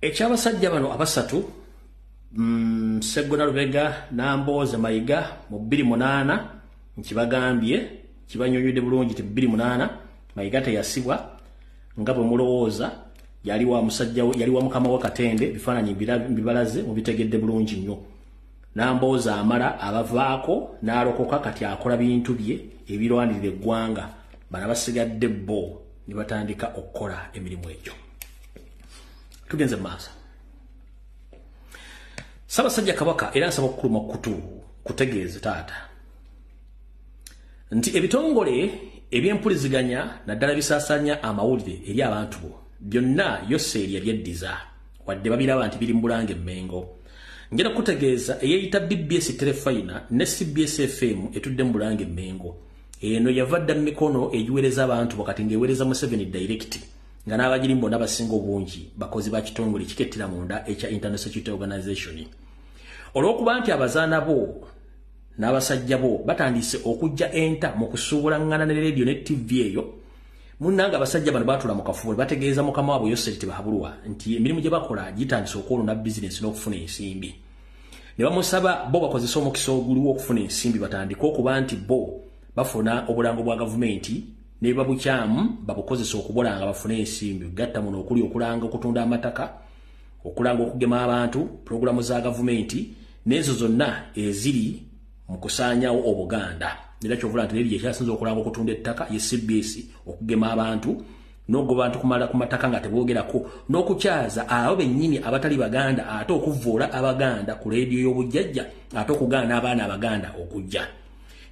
ekyabasajja bano abasatu mm, seggona lubega nambooze mayiga mu 28 nkibagambye kibanyonyodde bulungi ti 28 mayiga teyasibwa nga bwe mulowooza yali wa musajja yali wa mukama wa katende bifaananyi bibalaze mubitegedde bulungi nnyo. Nambooza amala abavaako n'alokoka kati akola bintu bye ebirwanirira eggwanga. Bana basigadde bo ne batandika okukola emirimu egyo. Tugenze maaso. Ssaabasajja kabaka era nsaba okukuluma kutu kutegeeze taata. Nti ebitongole ebyempuliziganya naddala bisaasanya amawulire eri abantu bo. Byonna yoseerya byeddiza wadde babiraba nti biri mu bulange emmengo. Ngera kutegeeza eyeeyita bbs telefayina ne cbs fm etudde mu bulange emmengo. Eno yava dda mu mikono egiweereza abantu wakati ng'eweereza mu 7 direct nga n'abagirimu bonna basinga obungi bakozi ba kitongole kikettira munda ekya international security organization. Olw'okuba nti abazaana bo n'abasajja bo batandise okujja enta mu kusuubulaŋŋana ne leediyo ne tv eyo. Munnanga abasajja bano baatula mu kafubo ne bategeeza mukama waabwe yoseri tebahabulwa nti emirimu gye bakola gitandise okwolona bizinensi n'okufuna ensimbi. Ne bamusaba bo bakozesa omukisa oguliwo okufuna ensimbi batandike okuba nti bo bafuna obulango bwa gavumenti ne babukyamu babukozesa okubolanga bafune ensimbi. Gatta muno okuli okulanga okutunda amataka okulanga okugema abantu pulogulamu za gavumenti n'ezo zonna eziri mu kusaanyawo obuganda. Era kyovula nti neryo ekyasinza okulanga okutunda ettaka ye cbs okugema abantu nogoba bantu kumala ku mataka nga tebogerako n'okukyaza abo bennyini abatali baganda ate okuvvuula abaganda ku leediyo y'obujjajja ate okugaana abaana abaganda okujja.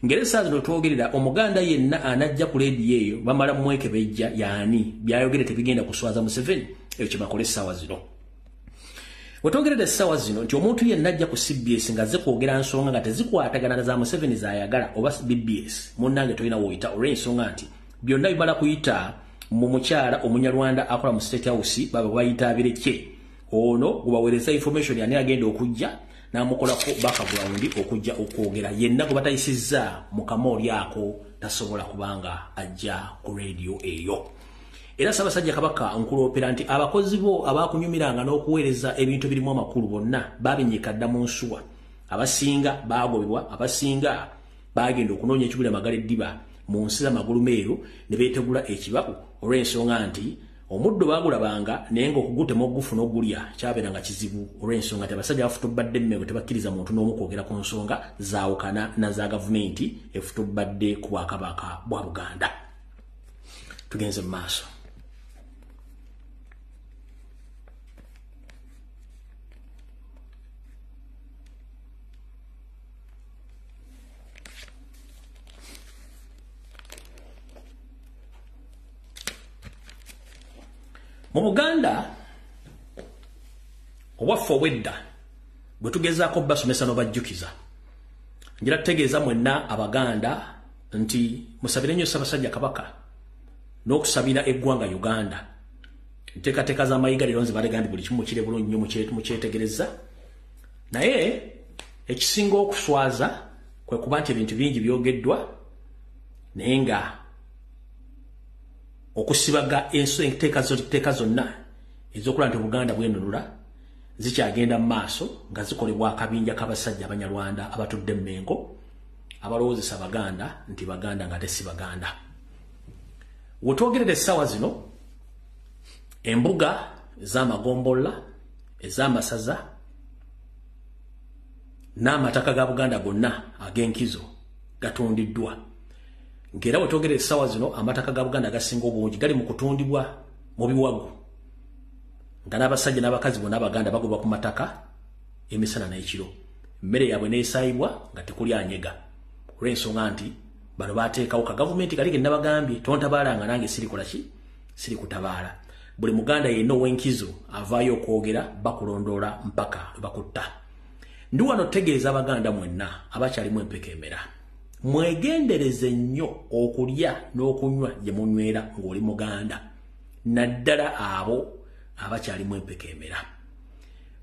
Ngeri esaawa zino twogerera omuganda yenna anajja ku leediyo eyo bamala mumweke bejja yaani? Byayogere tebigenda kuswaza museveni. Ekyo kyebakola essaawa zino wetwogerera essaawa zino nti omuntu yenna ajja ku cbs nga ze kwogera nsonga nga tezikwatagana za museveni zayagala oba bbs munnange tolina woyita olw'ensonga nti byonna bimala kuyita mu mukyala omunyarwanda akola mu state house baba bayita abireke. Ono gubaweereza information yani agenda okujja namukolako background okujja okwogera. Yenna gwe batayisizza mukama oli ako tasobola kubanga ajja ku radio eyo era ssaabasajja kabaka nkuloopera nti abakozi bo abakunyumiranga n'okuweereza ebintu ebirimu amakulu bonna babinyika dda mu nsuwa. Abasinga bagobebwa abasinga bagenda okunoonya ekigula magala eddiba mu nsi z'amagulu meeru ne beetegula ekibabu olw'ensonga nti omuddo bagulabanga naye ngaokugutema ogufuna ogulya kyabeeranga kizibu olw'ensonga nti abasajja bafutubadde emmengo tebakkiriza muntu n'omu kwogera ku nsonga zaawukana na za gavumenti efutubadde ku bwakabaka bwa buganda. Tugenze mu maaso mu buganda obwaffe obwedda bwe tugezaako basomesa n'obajjukiza ngira tutegeeza mwenna abaganda nti musabire nnyo ssaabasajja kabaka n'okusabira eggwanga uganda. Enteekateeka z'amayiga leero nzibalega nti buli kimu mukire bulungi nnyo mukyetegereza. Naye ekisinga okuswaza kwe kuba nti ebintu bingi byogeddwa naye nga okusibaga enteeka zonna ez'okulaba nti obuganda bwenunula zikyagenda mu maaso nga zikolebwa akabinja k'abasajja abanyarwanda abatudde emmengo abalowoozesa baganda nti baganda nga tesi baganda. Wetwogerera essaawa zino embuga ez'amagombola ez'amasaza n'amataka ga buganda gonna ag'enkizo gatundiddwa ng'era wetwogerera essaawa zino amataka ga buganda agasinga obungi gali mu kutundibwa mu biwagu. Nga n'abasajja n'abakazi bonna abaganda bagobwa ku mataka emisana n'ekiro. Mmere yaabwe neesaayibwa nga tekuli anyega olw'ensonga nti bano bateekawo ka gavumenti kali ke nabagambye tontabaalanga nange sirikola ki? Siri kutabaala buli muganda yenna ow'enkizo avaayo okwogera bakulondoola mpaka bakutta. Ndi wano tegeeza abaganda mwenna abakyalimu empeka emera mwegendereze nnyo okulya n'okunywa gye munywera ng'oli muganda naddala abo abakyalimu empeka emera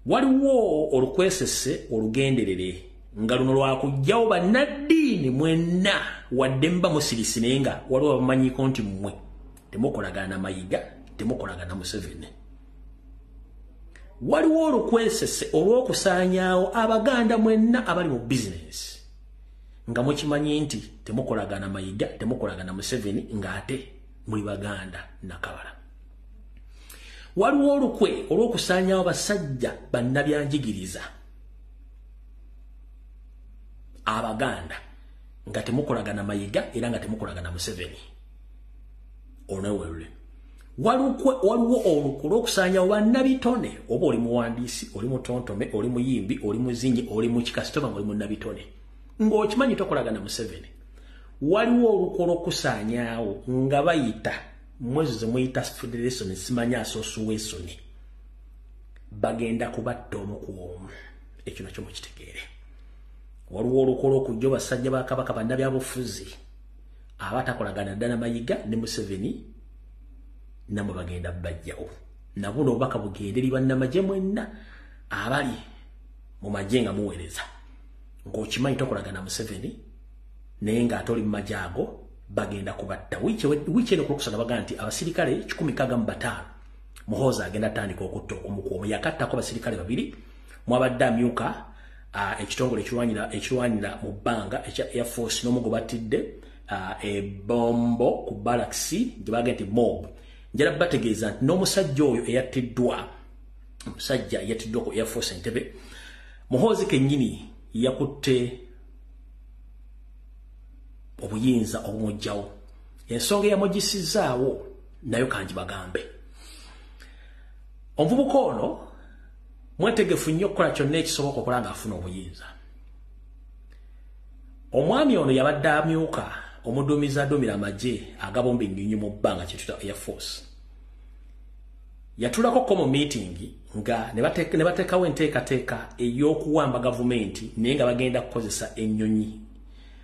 waliwo olukwesese olugenderere nga luno lwakugjawo bannaddiini mwenna wadde mba musirisi naye nga waliwo abamanyiko nti mmwe temukolagana na mayiga temukolagana na museveni. Waliwo olukwesese olw'okusaanyaawo abaganda mwenna abali mu bizinesi nga mukimanyi nti temukolagana mayiga temukolagana museveni ng'ate muli baganda nakabala waliwo olukwe olw'okusaanyaawo basajja bannabyanjigiriza abaganda nga temukolagana mayiga era nga temukolagana museveni. Onewelule waliwo olukwe olw'okusaanyaawo bannabitone oba oli muwandiisi oli mutontome oli muyimbi oli muzinyi oli mukikasitoma nga oli munnabitone ng'okimanyi tokolagana museveni. Waliwo olukwe olw'okusaanyaawo nga bayita mwezi zemuyita federation simanya association bagenda kubatta omu ku omu. Ekyo nakyo mukitegeere. Waliwo olukola okujja basajja ba kabaka bannabyabufuzi abatakolagana ddala mayiga ne museveni namwe bagenda bajjawo. Nabuno obubaka bugende eri bannamagye mwenna abali mu magye nga muweereza ng'okimanyi tokolagana museveni naye ng'ate oli mu magye ago bagenda kubatta. Wiiki eno kulokusana baga nti abasirikale 155 muhoozi agenda atandika okutta omukuomu yakattako abasirikale babiri mwabadde amyuka ekitongole ekirwanira mu bbanga ekya air force n'omugo batidde ebombo ku balaxi gye baga nti mob. Njala bategeeza nti n'omusajja oyo eyattiddwa omusajja eyattiddwa ku air force entebe muhoozi kennyini yakutte obuyinza obumugjawo ensonga eyamugisizzaawo nayo kangi bagambe omuvubuka ono mwetegefu nnyo okukola kyonna ekisoboka okola ng'afuna obuyinza. Omwami ono yabadde amyuka omuduumizi aduumira amagye agabomba ennyonyi mu bbanga kyetuta air force. Yatulako ko mu miitingi nga ne bateekawo enteekateeka ey'okuwamba gavumenti naye nga bagenda kukozesa ennyonyi.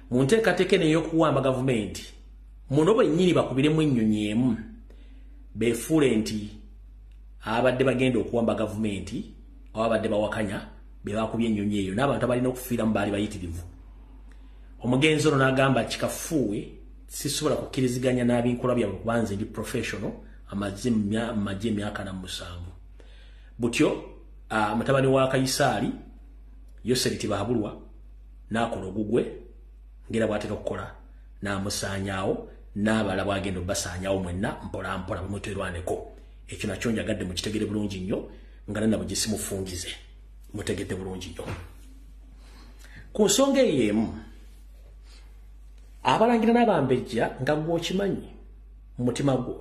Mu nteekateeka eno ey'okuwamba gavumenti muno bennyini bakubiremu ennyonyi emu. Beefuule nti abadde bagenda okuwamba gavumenti oba abadde bawakanya be bakubye ennyonyi eyo n'abantu abalina okufiiramu baali bayitirivu. Omugenzi ono n'agamba kikafuuwe sisobola kukkiriziganya n'abinkola byabwe kubanze ndi professional amaze mumagye emyaka na musanvu butyo mutabani wa kaisaali yoseriti baabulwa n'akola ogugwe ngera bwatera okukola n'amusaanyaawo n'abala bwagenda obasaanyaawo mwenna mpola mpola bwemuterwaneko ekyo nakyo njagadde mukitegere bulungi nnyo nga nanabwe gye simufungize mutegedde bulungi nnyo. Ku nsonga eyo emu abalangira n'abambejja nga gweokimanyi mu mutima gwo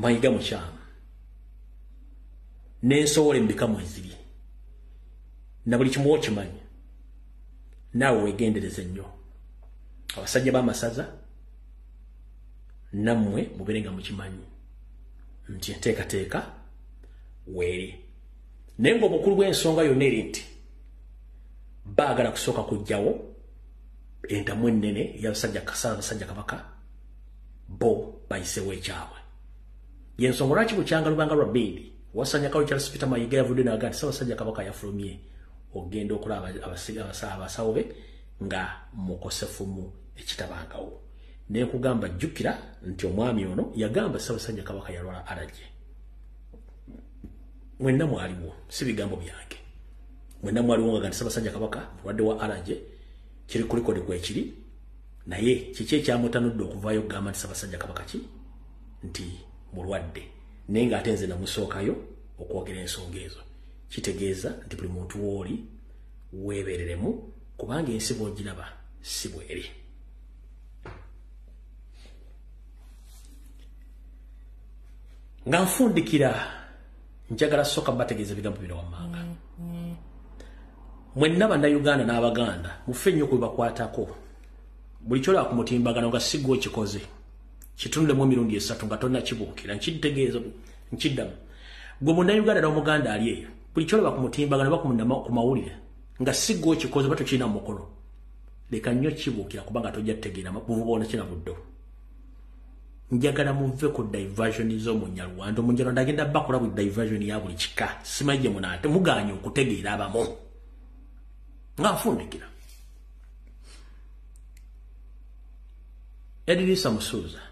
mayiga mukyamu n'ensowola embika mweziri na buli kimu okimanyi. Naawe wegendereze nnyo. Abasajja b'amasaza nammwe mubeere nga mukimanyi. Nti enteekateeka weeri. Naye ngaobukulu bw'ensonga yonna eri nti baagala kusooka kugjawo entamu ennene yabasajja kasala abasajja kabaka bo bayisewo ekyabwe. Yensonga lwaki bukyanga lubanga lwa beedi wasanyakawo charles peter mayiga yavudde naga nti sabasajja kabaka yafulumye ogenda okulaba abasawo be nga mukosefumu ekitabangawo naye kugamba jjukira nti omwami ono yagamba sabasajja kabaka yalwala alage mwenna mwaliwo si bigambo byange. Mwena mwaliwo nga nti ssaabasajja kabaka mulwadde wa alage kiri ku likodi kwekiri naye kiki ekyamutanudde okuvaayo okugamba nti ssaabasajja kabaka ki? Nti mulwadde naye ng'ate nze namusookayo okwogera ensonga ezo. Kitegeeza nti buli muntu wooli weebereremu kubanga ensi bwogiraba si bweri. Nga nfundikira njagala soka bategeeza ebigambo bino wammanga. Mwenna bannayuganda n'abaganda mufe nnyo ku bebakwatako buli kyolaba ku mutimbagano nga sigwa okikoze kitundemu emirundi esatu nga tonnakibuukira nkitegeeza nkiddamu. Gwe munnayuganda n'omuganda ali eyo buli kyolaba ku mutimbagano oba ku mawulire nga sigwa okikoze oba tokirina mu mukono leka nnyo kibuukira kubanga tojja tutegeera buvuboona kina buddo. Njagala muve ku diversion z'omunyarwanda omunyarwanda agenda bakola buli diversion ya buli kika. Simaje munate muganye okutegeera abamu. Nga nfundikira. Edirisa musuuza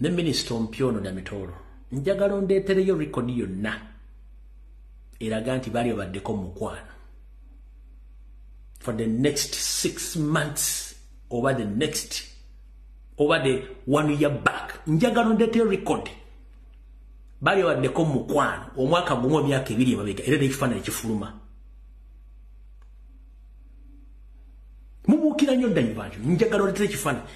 ne minisita ompyono namitolo. Njagala ondeetereyo rekodi yonna. Eraga nti baali babaddeko mukwano. For the next six months over the next over the one year back njagala ondeeteyo record. Baali babaddeko mukwano. Omwaka gumu emyaka ebiri emabega era nekifaananyi kifuluma. Mubuukira nnyo daivanjo njagala ondeetere ekifaananyi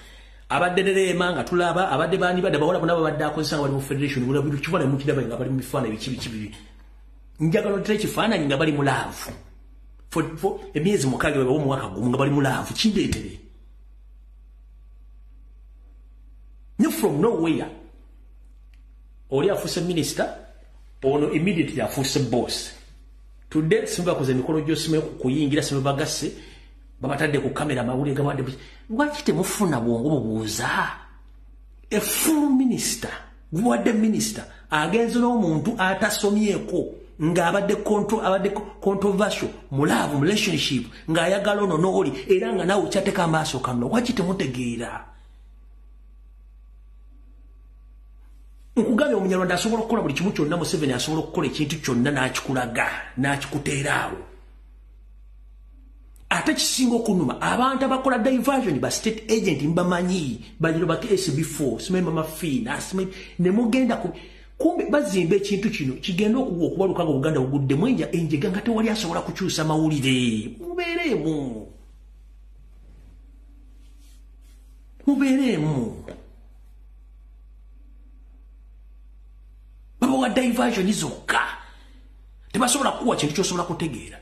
abadde nereema nga tulaba abadde bani badde bawala bonna babadde akozesa nga bali mu federation kifaananyi mukiraba nga bali mu bifaananyi biki biki bibi njagala ondeetere ekifaananyi nga bali mu laavu. Emyezi mukaaga baba omwaka gumu nga bali mu laavu kindeetere. Ne from nowhere. Oli afuuse minisita ono immediately afuuse boss. Tudde simu bakoze emikolo gyosime kuyingira simu bagasse babatadde ku kamera amawulire gabadde lwaki temufuna bwongo bubuuza efulu minisita guwadde minisita agenze n'omuntu atasomyeko ng'abadde abadde controversial mu love mu relationship ng'ayagala ono n'oli era nga naawe kyateka amaaso kanno waki temutegeera? Nkugambye omunyarwanda asobola okukola buli kimu kyonna museveni asobola okukola ekintu kyonna n'akikulaga n'akikuteeraawo ate kisinga okunuma abantu abakola diversion ba state agent mbamanyi baliro ba sb4 simanyi mamafiina simanyi nemugenda ku kumbe bazimba ekintu kino kigenda okuwa okubaluka nga obuganda buguddemu enja enjega nga tewali asobola kukyusa mawulire. Mubeereemu mubeereemu babawa diversion zokka. Tebasobola kuwa kintu kyosobola kutegeera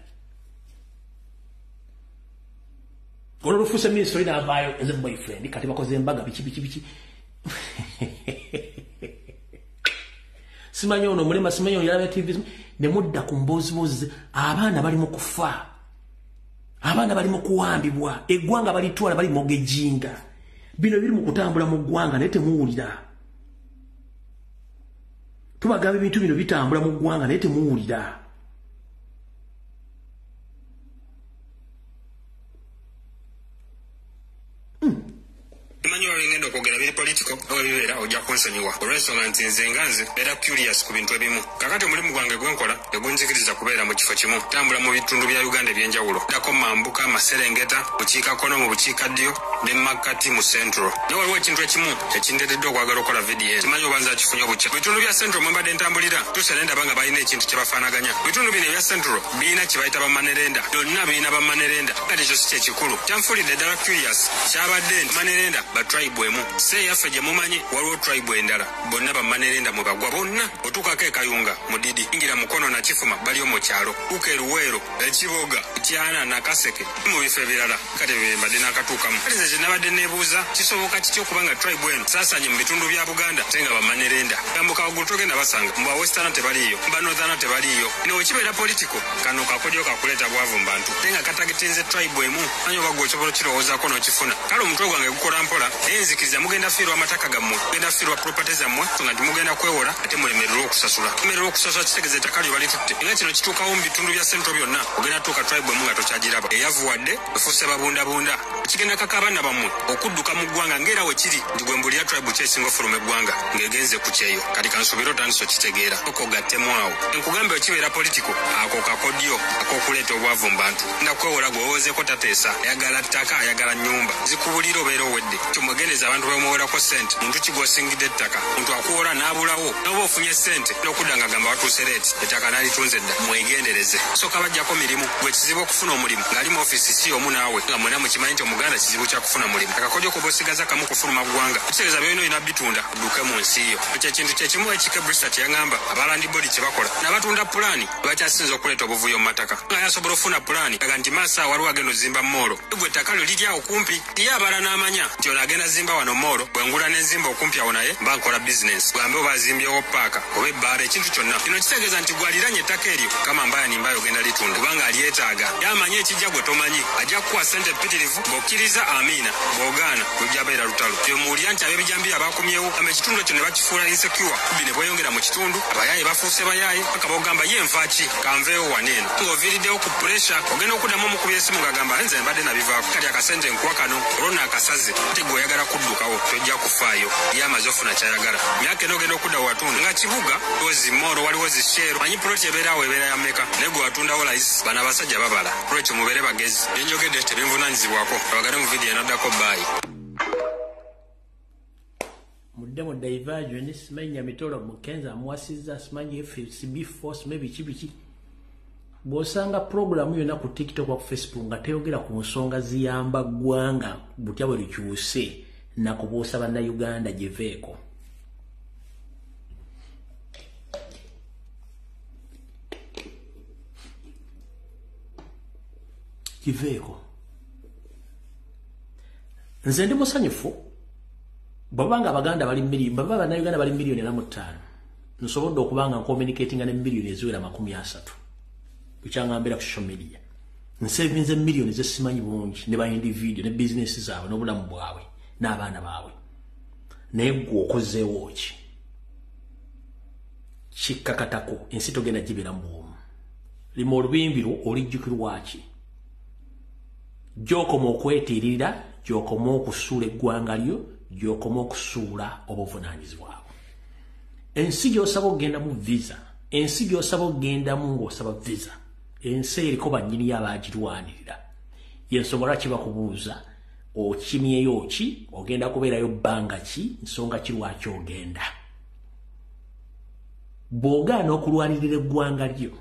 olwolufuuse minisita oli naavaayo eze boyfriend kati bakoze embaga biki biki biki simanyi ono mulema simanyi ono yalaba tv ne mudda ku mboozibozi abaana bali mu kufa. Abaana bali mu kuwambibwa. Eggwanga balitwala bali mogejinga bino biri mu kutambula mu ggwanga naye temuwulira. Tubagamba ebintu bino bitambula mu ggwanga naye temuwulira manyi olingenda okwogera biri politiko oba bibeera ojja kunsonyiwa. Olw'ensonga nti nze nga nze beera curious ku bintu ebimu. Kakati omulimu gwange gwenkola tegunzikiriza kubeera mu kifo kimu. Tambula mu bitundu bya uganda ebyenjawulo. Dako mambuka maserengeta bukiikakono mu bukiikaddyo ne makkati mu central. Naye waliwo ekintu ekimu ekindeetedde okwagala okukola vidiyo kimanyi oba nze akifunye obukya mu bitundu bya central mwe mbadde ntambulira tusene ndaba nga balina ekintu kye bafaanaganya. Mu bitundu bino ebya central birina kye bayita bamanerenda byonna birina bamanerenda kati ekyo si kyekikulu kyanfuulidde ddala curious. Kyabadde nti manerenda batribe emu. Se yaffe gye mumanyi waliwo tribe endala. Bonna bamanerenda mwe bagwa. Bonna otuukako ekayunga mudidi ingira mukono nakifuma bali omu kyalo. Tuuka eruweero ekiboga kyana nakaseke mu bifo ebirala. Kati bye mbadde nakatuukamu. Kati nze kyenabadde neebuuza kisoboka kiti okuba nga tribe eno saasanye mu bitundu bya buganda? Ate nga bamanerenda gambuka waggulu togenda basanga mbu awestana tebaliiyo mba northana tebaliiyo. Ino wekibeera politiko kano kakodyo kakuleeta bwavu mu bantu. Ate nga katagetenze tribe emu manyi oba gwe osobola okirowoozaako n'okifuna. Kale omutwe gwange gukola mpola naye nzikiriza mugenda fiirwa amataka gammwe mugenda fiirwa property zammwe so nga timugenda kwewola ate mulemererwa okusasula. Tumererwa okusasula kitegeeza ettaka lyo balitutte era kino kituukawo mu bitundu bya centro byonna ogenda tuuka tribe emu nga tokyagiraba. Eyavuwadde efuuse babundabunda. Ekigenda kakaba baganda bammwe okudduka mu ggwanga ng'era we kiri nti gwe mbulira tribe kyesinga ofuluma eggwanga ng'egenze ku kyeyo. Kati kansubire otandisa okitegeera okogattemu awo. Enkugambe okibeera politiko ako kakodyo ak'okuleeta obwavu mu bantu ndakwewola gwe wowozeeko tateesa ayagala ttaka ayagala nnyumba zikubulira obeera owedde kyomwegendeza abantu bemuwerako sente muntu kigwosingidde ettaka muntu akuwola n'abulawo n'oba ofunye sente n'okudda nga gamba watuuse leeti ettaka n'alitunze dda mwegendereze. Sooka bajjako mirimu gwe kizibu okufuna omulimu ng'ali mu ofiisi si omu naawe nga mwena mukimanyi nti omuganda kizibu kyakufuna mulimu akakodyo kobosigaza kamu kufuluma ggwanga kitegeeza byolina olina bitunda. Odduke mu nsi yo ekyo kintu kyekimu ekika brisa teyaŋŋamba abalandi kye bakola n'abatunda pulaani. Bakyasinza okuleeta obuvuyo mu mataka? Nga yasobola ofuna pulaani. Aga nti maasa waliwo agenda ozimba moolo gwe ettaka lyo liri awo kumpi ye abala n'amanya. Nti ono agenda zimba wano moolo bwengula n'enzimba okumpi awo naye mba nkola bizinensi gambe oba azimbyewo paaka oba ebbaala ekintu kyonna. Kino kitegeeza nti gwaliranye ettaka eryo kama mbaya nimbayo ogenda litunda. Kubanga alyetaaga. Yamanye ekijja gwe tomanyi. Ajja kukuwa sente pitirivu ng'okkiriza amiina bw'ogaana lujjabeera lutalo kyemuwulira nti ab'ebijambiya bakomyewo ama ekitundu ekyo ne bakifuula insecure. Kubi ne bweyongera mu kitundu abayaaye bafuuse bayaaye paka bogamba ye nfaaki kanveewo waneeno ng'oviiriddewo ku puresha ogenda okuddamu omukubi esimu ng'agamba nze mbadde nabivaako kati akasente nkuwa kano olwonna akasaze ate gwe oyagala kuddukawo tojja kufaayo. Ye amaze ofuna kyayagala. Myaka ena ogenda okudda watunda nga kibuga waliwo zimoro waliwo zisheero manyi puloti ebeerawo ebeera ya meka naye gwe watundawo layisi bano abasajja babala. Puloti mubeere bagezi. Byenjogedde tebinvunanyizibwako abagale mu vidiyo enaddako baayi mudde mu diversion simanyi nyamitolo mukenza amuwasizza simanyi fcb force simanyi biki biki bw'osanga puroguramu yonna ku tiktok wa ku facebook nga teyogera ku nsonga ziyamba ggwanga butya bwe likyuse nakubuusa bannayuganda giveeko kiveeko nze ndi musanyufu. Bwabanga abaganda bali miliyoni baba bannayuganda bali miliyoni ena mu ttaano nsobodde okubanga nkomunikatinga ne miliyoni eziwera makumi asatu. Bukyaŋambira ku social media. Nsevinze miliyoni zesimanyi bulungi ne baindividio ne bizinesi zaabwe n'obulamu bwabwe n'abaana baabwe. Naye gwe okozeewo ki kikkakatako ensi togenda gibeera mu bwomu. Lima olubimbi lwo olijjukirwa ki? Gyokoma okwetiirira gyokoma okusuula eggwanga lyo gyokoma okusuula obuvunaanyizibwabwe ensi gyosaba okgenda mu visa ensi gyosaba okgendamu ng'osaba visa ensi eriko bannyini abagirwanirira yensonga lwaki bakubuuza okimyeyo ki? Ogenda kubeerayo bbanga ki? Nsonga ki lwaki ogenda? Bw'ogaana okulwanirira eggwanga lyo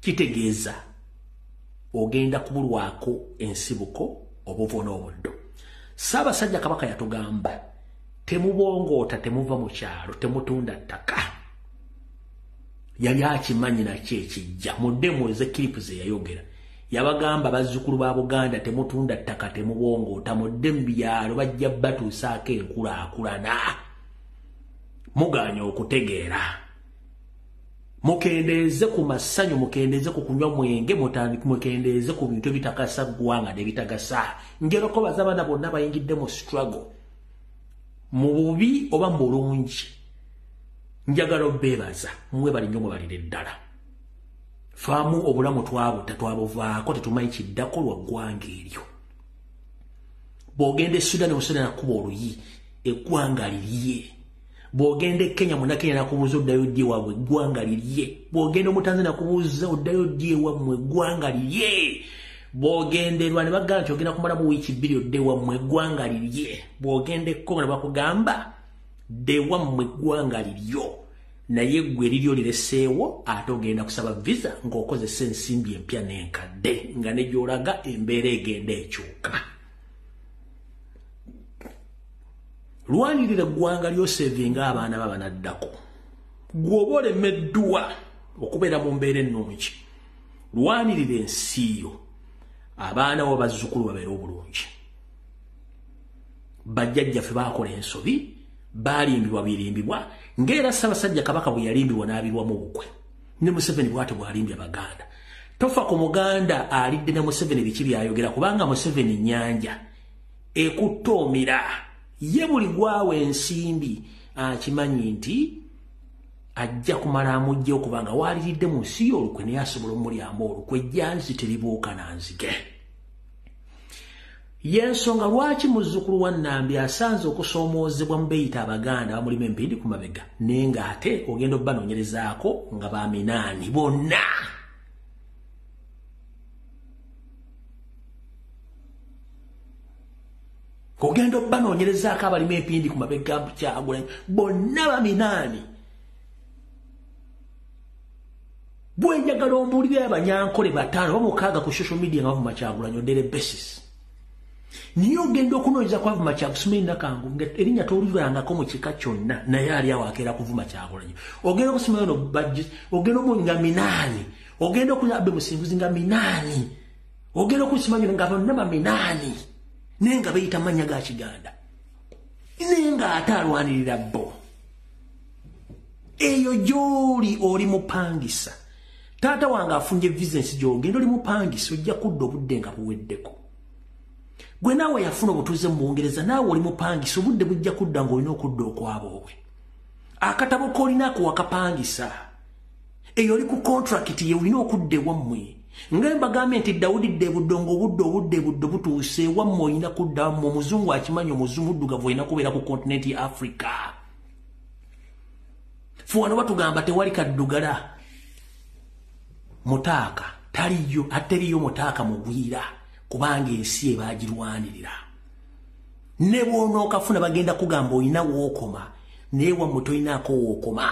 kitegeeza ogenda kubulwako ensibuko obuvuna obuddo saabasajja kabaka yatugamba temubongoota temuva mu kyalo temutunda ttaka. Yali akimanyi nakyo ekijja muddemu eze kiripu ze yayogera. Yabagamba bazzukulu ba buganda temutunda ttaka temubongoota. Mudde mu byalo bajja batuusaako enkulaakulana. Muganya okutegeera mukendeeze ku masanyu mukendeeze ku kunywa mwenge mukendeeze ku bintu ebitakasa ggwanga nebitagasa. Ngerako baza abaana bonna bayingidde mu struggle. Mu bubi oba mu bulungi? Njagala obeebaza muwe balinyo mubalire ddala faamu obulamu twabuta twabuvaako tetumanyi kiddako lwa ggwanga eryo. Bw'ogenda esudani musudani akuba oluyi eggwanga lirye bw'ogenda e kenya muna kenya nakubuuza oddayo ddi ewaabwe eggwanga lirye. Bw'ogenda omutanzania nakubuuza oddayo ddi ewammwe eggwanga lirye. Bw'ogenderwa ne bagamba nti ogenda kumalamu wiiki bbiri odda ewammwe eggwanga lirye. Bw'ogenda ekkongo ne bakugamba dda ewammwe eggwanga liryo. Naye ggwe liryo lireseewo ate ogenda kusaba visa ng'okozesa ensimbi empya n'enkadde nga ne gy'olaga embeera egenda ekyuka lwanirira eggwanga lyosevinga abaana babanaddako gweoba olemeddwa okubeera mu mbeera ennungi lwanirira ensi yo abaana bo bazzukulu babeere obulungi. Bajjajjaffe bakola ensobi balimbibwa birimbibwa ngaera ssaabasajja kabaka bwe yalimbibwa n'abirwamu bukwe. Ne museveni bwate bwalimbye abaganda tofa ku muganda alidde ne museveni biki byayogera kubanga museveni nyanja ekuttoomera ye buli gwawe ensimbi akimanyi nti ajja kumala amugjewo kubanga waliridde mu nsi yo olukwe naye asobola omulyamu olukwe ejjanzi teribuuka nanzige yensonga lwaki muzzukulu wa nambi asanze okusoomoozebwa mu beyita abaganda bamulimu empindi ku mabega? Naye ng'ate ogenda obbanoonyerezaako nga baminaani bonna ogenda obbanoonyerezaako abalimu empindi ku mabega kyagulanyi bonna baminaani bwenjagala ombuulire abanyankole bataano bamukaaga ku social media nga bavuma kyagulanyi ondere basis. Niye ogenda okunoonyeza kwavuma kyakusumeni nakangu nga erinnya tolirangako mu kika kyonna naye ali awo akeera kuvuma kyagulanyi ogenda okusimayo no budget ogenda nga minaani ogenda okulya abe musimbuzi nga minaani ogenda okusimayo nga bonna baminaani naye nga beyita mannya ga kiganda. Naye ng'ate alwanirira bo. Eyo gy'oli oli mupangisa. Taata wange afunye bizinesi gy'ogenda oli mupangisa ojja kudda obudde nga buweddeko. Gwe naawe yafuna obutuuze mu bungereza naawe oli mupangisa obudde bujja kudda ng'olina okudda okwaboobwe akatabo k'olina ako wakapangisa. Eyo oli ku kontrakiti ye olina okudda ewammwe nga mbagambye nti dawudi ddebuddo ng'obudde obudde budde butuuse ewammwe olina kudda wammwe omuzungu akimanyi omuzungu muddugavu olina kubeera ku kontinenti ya africa. Fe wano batugamba tewali kaddugala. Mutaaka taliyo ateriyo mutaaka mugwira kubanga ensi ebagirwanirira ne bwonookafuna bagenda kugamba olina wookoma naye wammwe tolinaako wookoma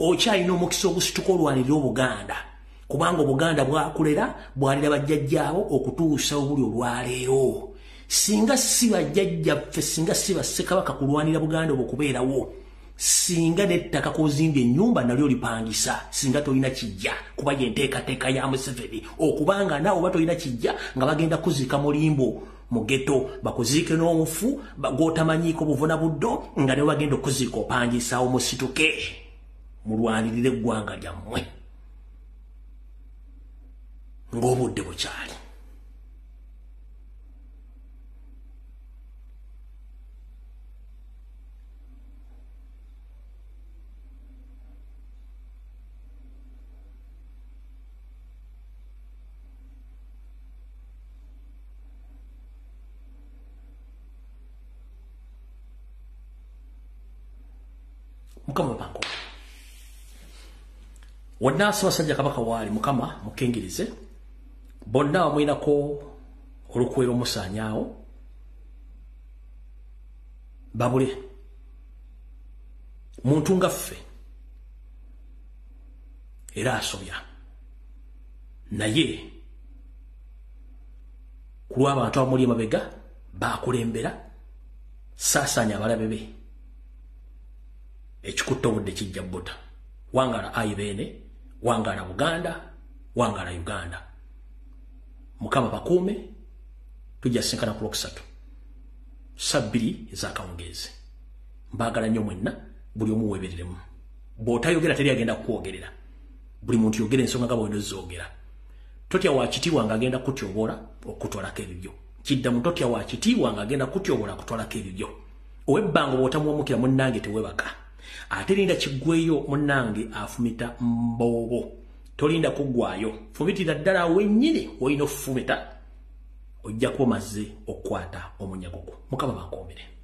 okyalina omukisa ogusituka olwanirira obuganda kubanga obuganda bwakulera bwalira bajjajjaabo okutuusa obuli olwaleero. Singa si bajjajjaffe singa si bassekabaka kulwanira buganda obwo okubeerawo singa nettaka kozimbye ennyumba nalyo lipangisa singa tolina kijja kuba yenteekateeka ya museveni. Okubanga naawe oba tolina kijja nga bagenda kuziika mulimbo mu geto bakuziike n'omufu gwotamanyiiko buvuna buddo nga ne bagenda okuziika opangisa omusituke. Mulwanirire eggwanga lyammwe ng'obudde bukyali. Mukama banko wonna ssaabasajja kabaka waali mukama mukengerize bonna bamwinako olukwera omusaanyaawo babule. Muntu nga ffe era asobya. Naye ku lw'abantu abamuli emabega bakulembera saasaanya abalabe be. Ekikutta obudde kijja buta wangala aibeene wangala buganda wangala uganda mukama bakuume tujja sinkana ku lwokusatu. Sabbiri ezakawungeezi mbaagala nnyo mwenna buli omu weebereremu. Bw'otayogera teri agenda kukwogerera. Buli muntu yogera ensonga nga bwena ozzoogera totya wakitiibwa ng'agenda kutyoboola okutwalako ebibyo? Kiddamu totya wakitiibwa ng'agenda kutyoboola akutwalako ebibyo? Owebbanga bw'otamuwamukira munnange tewebaka. Ate linda kiggweyo munnange afumita mboobo tolinda kuggwayo. Fumitira ddala wennyini woyina okufumita ojja kuba mazze okukwata omunyago gwo mukama bakomere